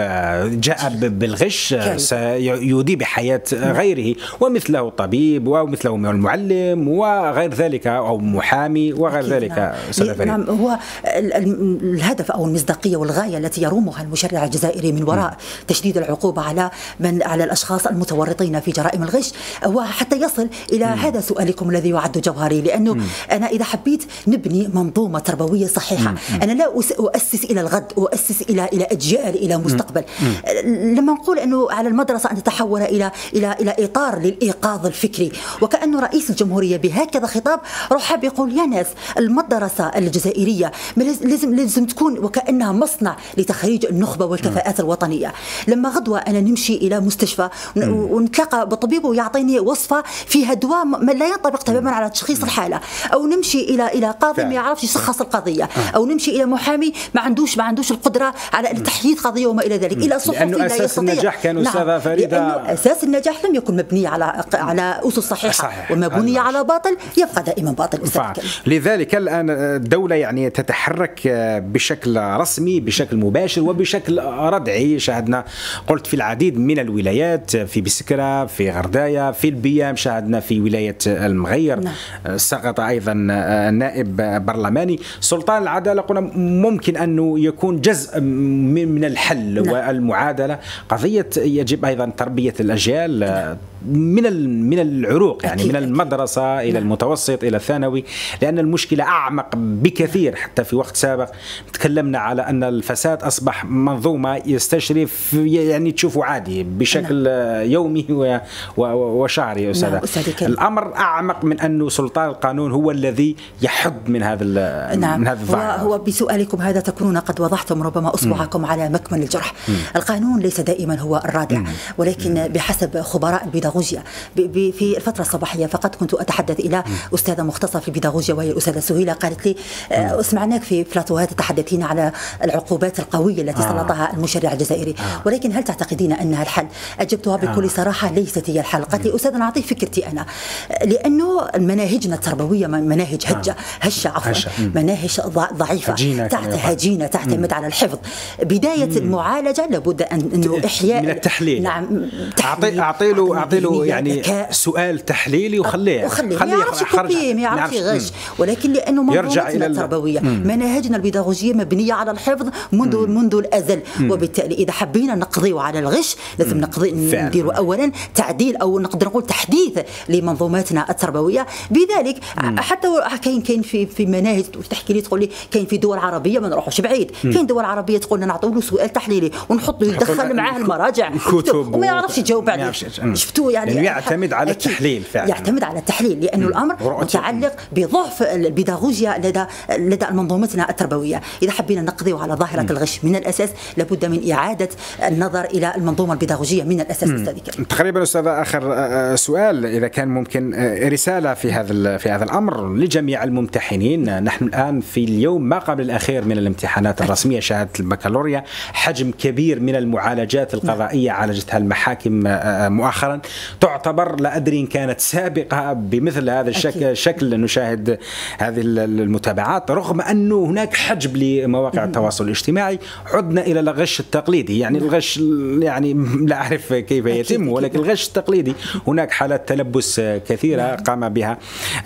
جاء بالغش سيودي بحياة غيره ومثله طبيب ومثله المعلم وغير ذلك أو محامي وغير ذلك نعم. نعم هو الهدف أو المصداقية والغاية التي يرومها المشرع الجزائري من وراء م. تشديد العقوبة على من على الأشخاص المتورطين في جرائم الغش وحتى يصل إلى مم. هذا سؤالكم الذي يعد جوهري لأنه مم. أنا إذا حبيت نبني منظومة تربوية صحيحة مم. أنا لا أؤسس إلى الغد أؤسس إلى إلى إجيال إلى مستقبل مم. لما نقول إنه على المدرسة أن تتحول إلى إلى إلى إطار للإيقاظ الفكري وكأنه رئيس الجمهورية بهكذا خطاب روح حاب يقول يا ناس المدرسة الجزائرية لازم لازم تكون وكأنها مصنع لتخريج النخبة والكفاءات الوطنية لما غدوة أنا نمشي إلى مستشفى ونتلاقى بطبيب ويعطيني وصفة فيها دواء لا ينطبق تماما على تشخيص الحالة. أو نمشي إلى إلى قاضي ما يعرفش يشخص القضية. آه. أو نمشي إلى محامي ما عندوش ما عندوش القدرة على تحديد قضية وما إلى ذلك. إلى صحفي لأنه أساس النجاح كان أستاذة نعم. فريدة. أساس النجاح لم يكن مبني على على أسس صحيحة. صحيح. وما بني على باطل يبقى دائما باطل. لذلك الآن الدولة يعني تتحرك بشكل رسمي بشكل مباشر وبشكل ردعي شاهدنا قلت في العديد من الولايات في بسكرة في غردايا في البيام شاهدنا في ولاية المغير نعم. سقط أيضا نائب برلماني سلطان العدالة قلنا ممكن أنه يكون جزء من الحل نعم. والمعادلة قضية يجب أيضا تربية الأجيال نعم. من من العروق يعني من المدرسة إلى نعم. المتوسط إلى الثانوي لأن المشكلة أعمق بكثير حتى في وقت سابق تكلمنا على أن الفساد أصبح منظومة يستشرف يعني تشوفه عادي بشكل نعم. يومي وشهري يا أستاذ نعم. الأمر أعمق من انه سلطان القانون هو الذي يحد من هذا نعم. من هذا الظاهر هو, بسؤالكم هذا تكونون قد وضعتم ربما اصبعكم على مكمن الجرح م. القانون ليس دائما هو الرادع م. ولكن م. بحسب خبراء البداية البيداغوجيا في الفترة الصباحية فقط كنت أتحدث إلى أستاذة مختصة في البيداغوجيا وهي الأستاذة سهيلة قالت لي آه، سمعناك في بلاتوهات تتحدثين على العقوبات القوية التي آه. سلطها المشرع الجزائري. آه. ولكن هل تعتقدين أنها الحل؟ أجبتها بكل صراحة ليست هي الحل. قالت لي أستاذة نعطيك فكرتي أنا. لأنه مناهجنا التربوية مناهج هجة هشة عفوا مناهج ضعيفة. تحت هجينة تعتمد على الحفظ. بداية المعالجة لابد ان أنه إحياء. من التحليل. نعم اعطي له اعطي له يعني سؤال تحليلي وخليه وخليه خليه ما يعرفش ما يعرفش يغش ولكن لأنه يرجع إلى التربوية مناهجنا البيداغوجية مبنية على الحفظ منذ مم. منذ الأزل. مم. وبالتالي إذا حبينا نقضيو على الغش لازم نقضي نديروا اولا تعديل أو نقدر نقول تحديث لمنظوماتنا التربوية. بذلك مم. حتى كاين كاين في في مناهج تحكي لي تقول لي كاين في دول عربية ما نروحوش بعيد. كاين دول عربية تقول نعطوا له سؤال تحليلي ونحط له يدخل معاه المراجع. كتب وما يعرفش يجاوب عليه. شفتوا يعني, يعني يعتمد على التحليل فعلا. يعتمد على التحليل لأنه الأمر متعلق بضعف البيداغوجيا لدى لدى منظومتنا التربوية. إذا حبينا نقضي على ظاهرة م. الغش من الأساس لابد من إعادة النظر إلى المنظومة البيداغوجية من الأساس أستاذ تقريبا أستاذ آخر آه، آه، سؤال إذا كان ممكن آه، رسالة في هذا في هذا الأمر لجميع الممتحنين. نحن الآن في اليوم ما قبل الأخير من الامتحانات الرسمية شهادة البكالوريا. حجم كبير من المعالجات القضائية عالجتها المحاكم مؤخرا. تعتبر لا أدري إن كانت سابقة بمثل هذا الشكل الشكل نشاهد هذه المتابعات رغم أنه هناك حجب لمواقع التواصل الاجتماعي. عدنا إلى الغش التقليدي يعني الغش يعني لا أعرف كيف يتم ولكن الغش التقليدي هناك حالات تلبس كثيرة نعم. قام بها.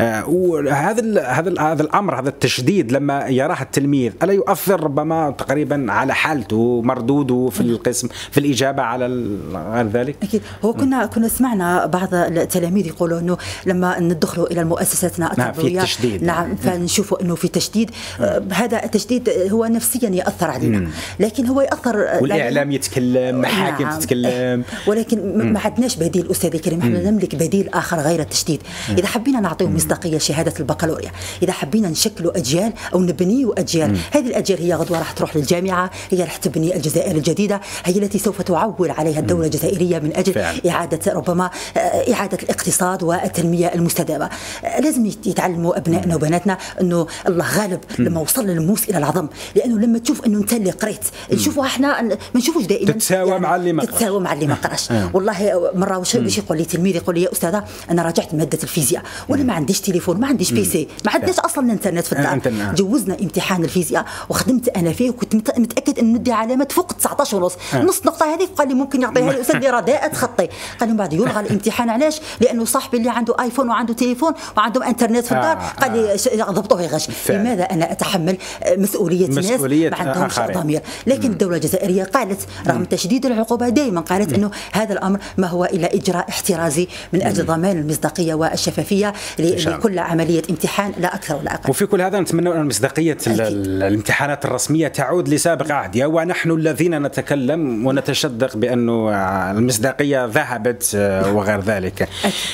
آه، وهذا هذا هذا الأمر هذا التشديد لما يراه التلميذ ألا يؤثر ربما تقريبا على حالته مردوده في القسم في الإجابة على غير ذلك؟ أكيد. هو كنا كنا سمعنا بعض التلاميذ يقولوا إنه لما ندخلوا إلى مؤسساتنا التربويه نعم في تشديد نعم فنشوفوا إنه في تشديد. آه، هذا التشديد هو نفسيا يأثر علينا. لكن هو يأثر والإعلام يتكلم محاكم نعم. تتكلم. ولكن ما عندناش بديل أستاذ الكريم إحنا نملك بديل آخر غير التشديد. إذا حبينا نعطيه مصداقية شهادة البكالوريا إذا حبينا نشكلوا أجيال أو نبنيوا أجيال هذه الأجيال هي غدوة راح تروح للجامعة هي راح تبني الجزائر الجديدة هي التي سوف تعول عليها الدولة الجزائرية من أجل فعلا. إعادة ربما آه، إعادة الاقتصاد والتنمية المستدامة. آه، لازم يتعلموا أبنائنا وبناتنا إنه الله غالب لما وصل الموس إلى العظم. لأنه لما تشوف إنه انت اللي قريت نشوفوا إحنا ما نشوفوش دائما. تتساوى يعني مع اللي ما تتساوى مع اللي ما قراش. والله مرة وش يقول لي تلميذ؟ يقول لي يا أستاذة أنا راجعت مادة الفيزياء. وأنا ما عنديش تليفون ما عنديش PC. ما عندناش أصلا انترنت في الدار. جوزنا امتحان الفيزياء وخدمت أنا فيه وكنت متأكد إنه ندي علامات فوق 19 ونص. نص نقطة هذه قال لي ممكن يعطيها لي الاستاذ رداءة خطي. قال لي بعد يلغى الامتحان علاش؟ لأنه صاحبي اللي عنده آيفون وعنده تليفون وعنده إنترنت في الدار آه، قال لي ضبطوه غش. لماذا أنا أتحمل مسؤولية, مسؤولية ناس ما عندهمش ضمير؟ لكن الدولة الجزائرية قالت رغم تشديد العقوبة دائما قالت إنه هذا الأمر ما هو إلا إجراء احترازي من أجل ضمان المصداقية والشفافية لكل عملية امتحان لا أكثر ولا أقل. وفي كل هذا نتمنى أن مصداقية الامتحانات الرسمية تعود لسابق عهدها ونحن الذين نتكلم ونتشدق بانه المصداقية ذهبت آه، وغير ذلك.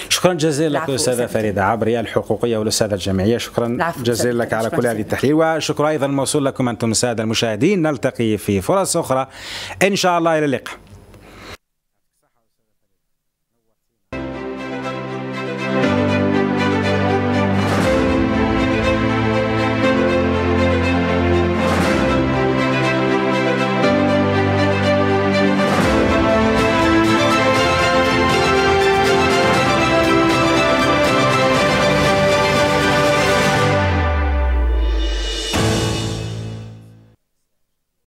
شكرا جزيلا لك أستاذة فريدة عبري الحقوقية والأستاذة الجامعية. شكرا جزيلا لك على كل هذه التحليل وشكرا أيضا موصول لكم أنتم السادة المشاهدين. نلتقي في فرص أخرى إن شاء الله. إلى اللقاء.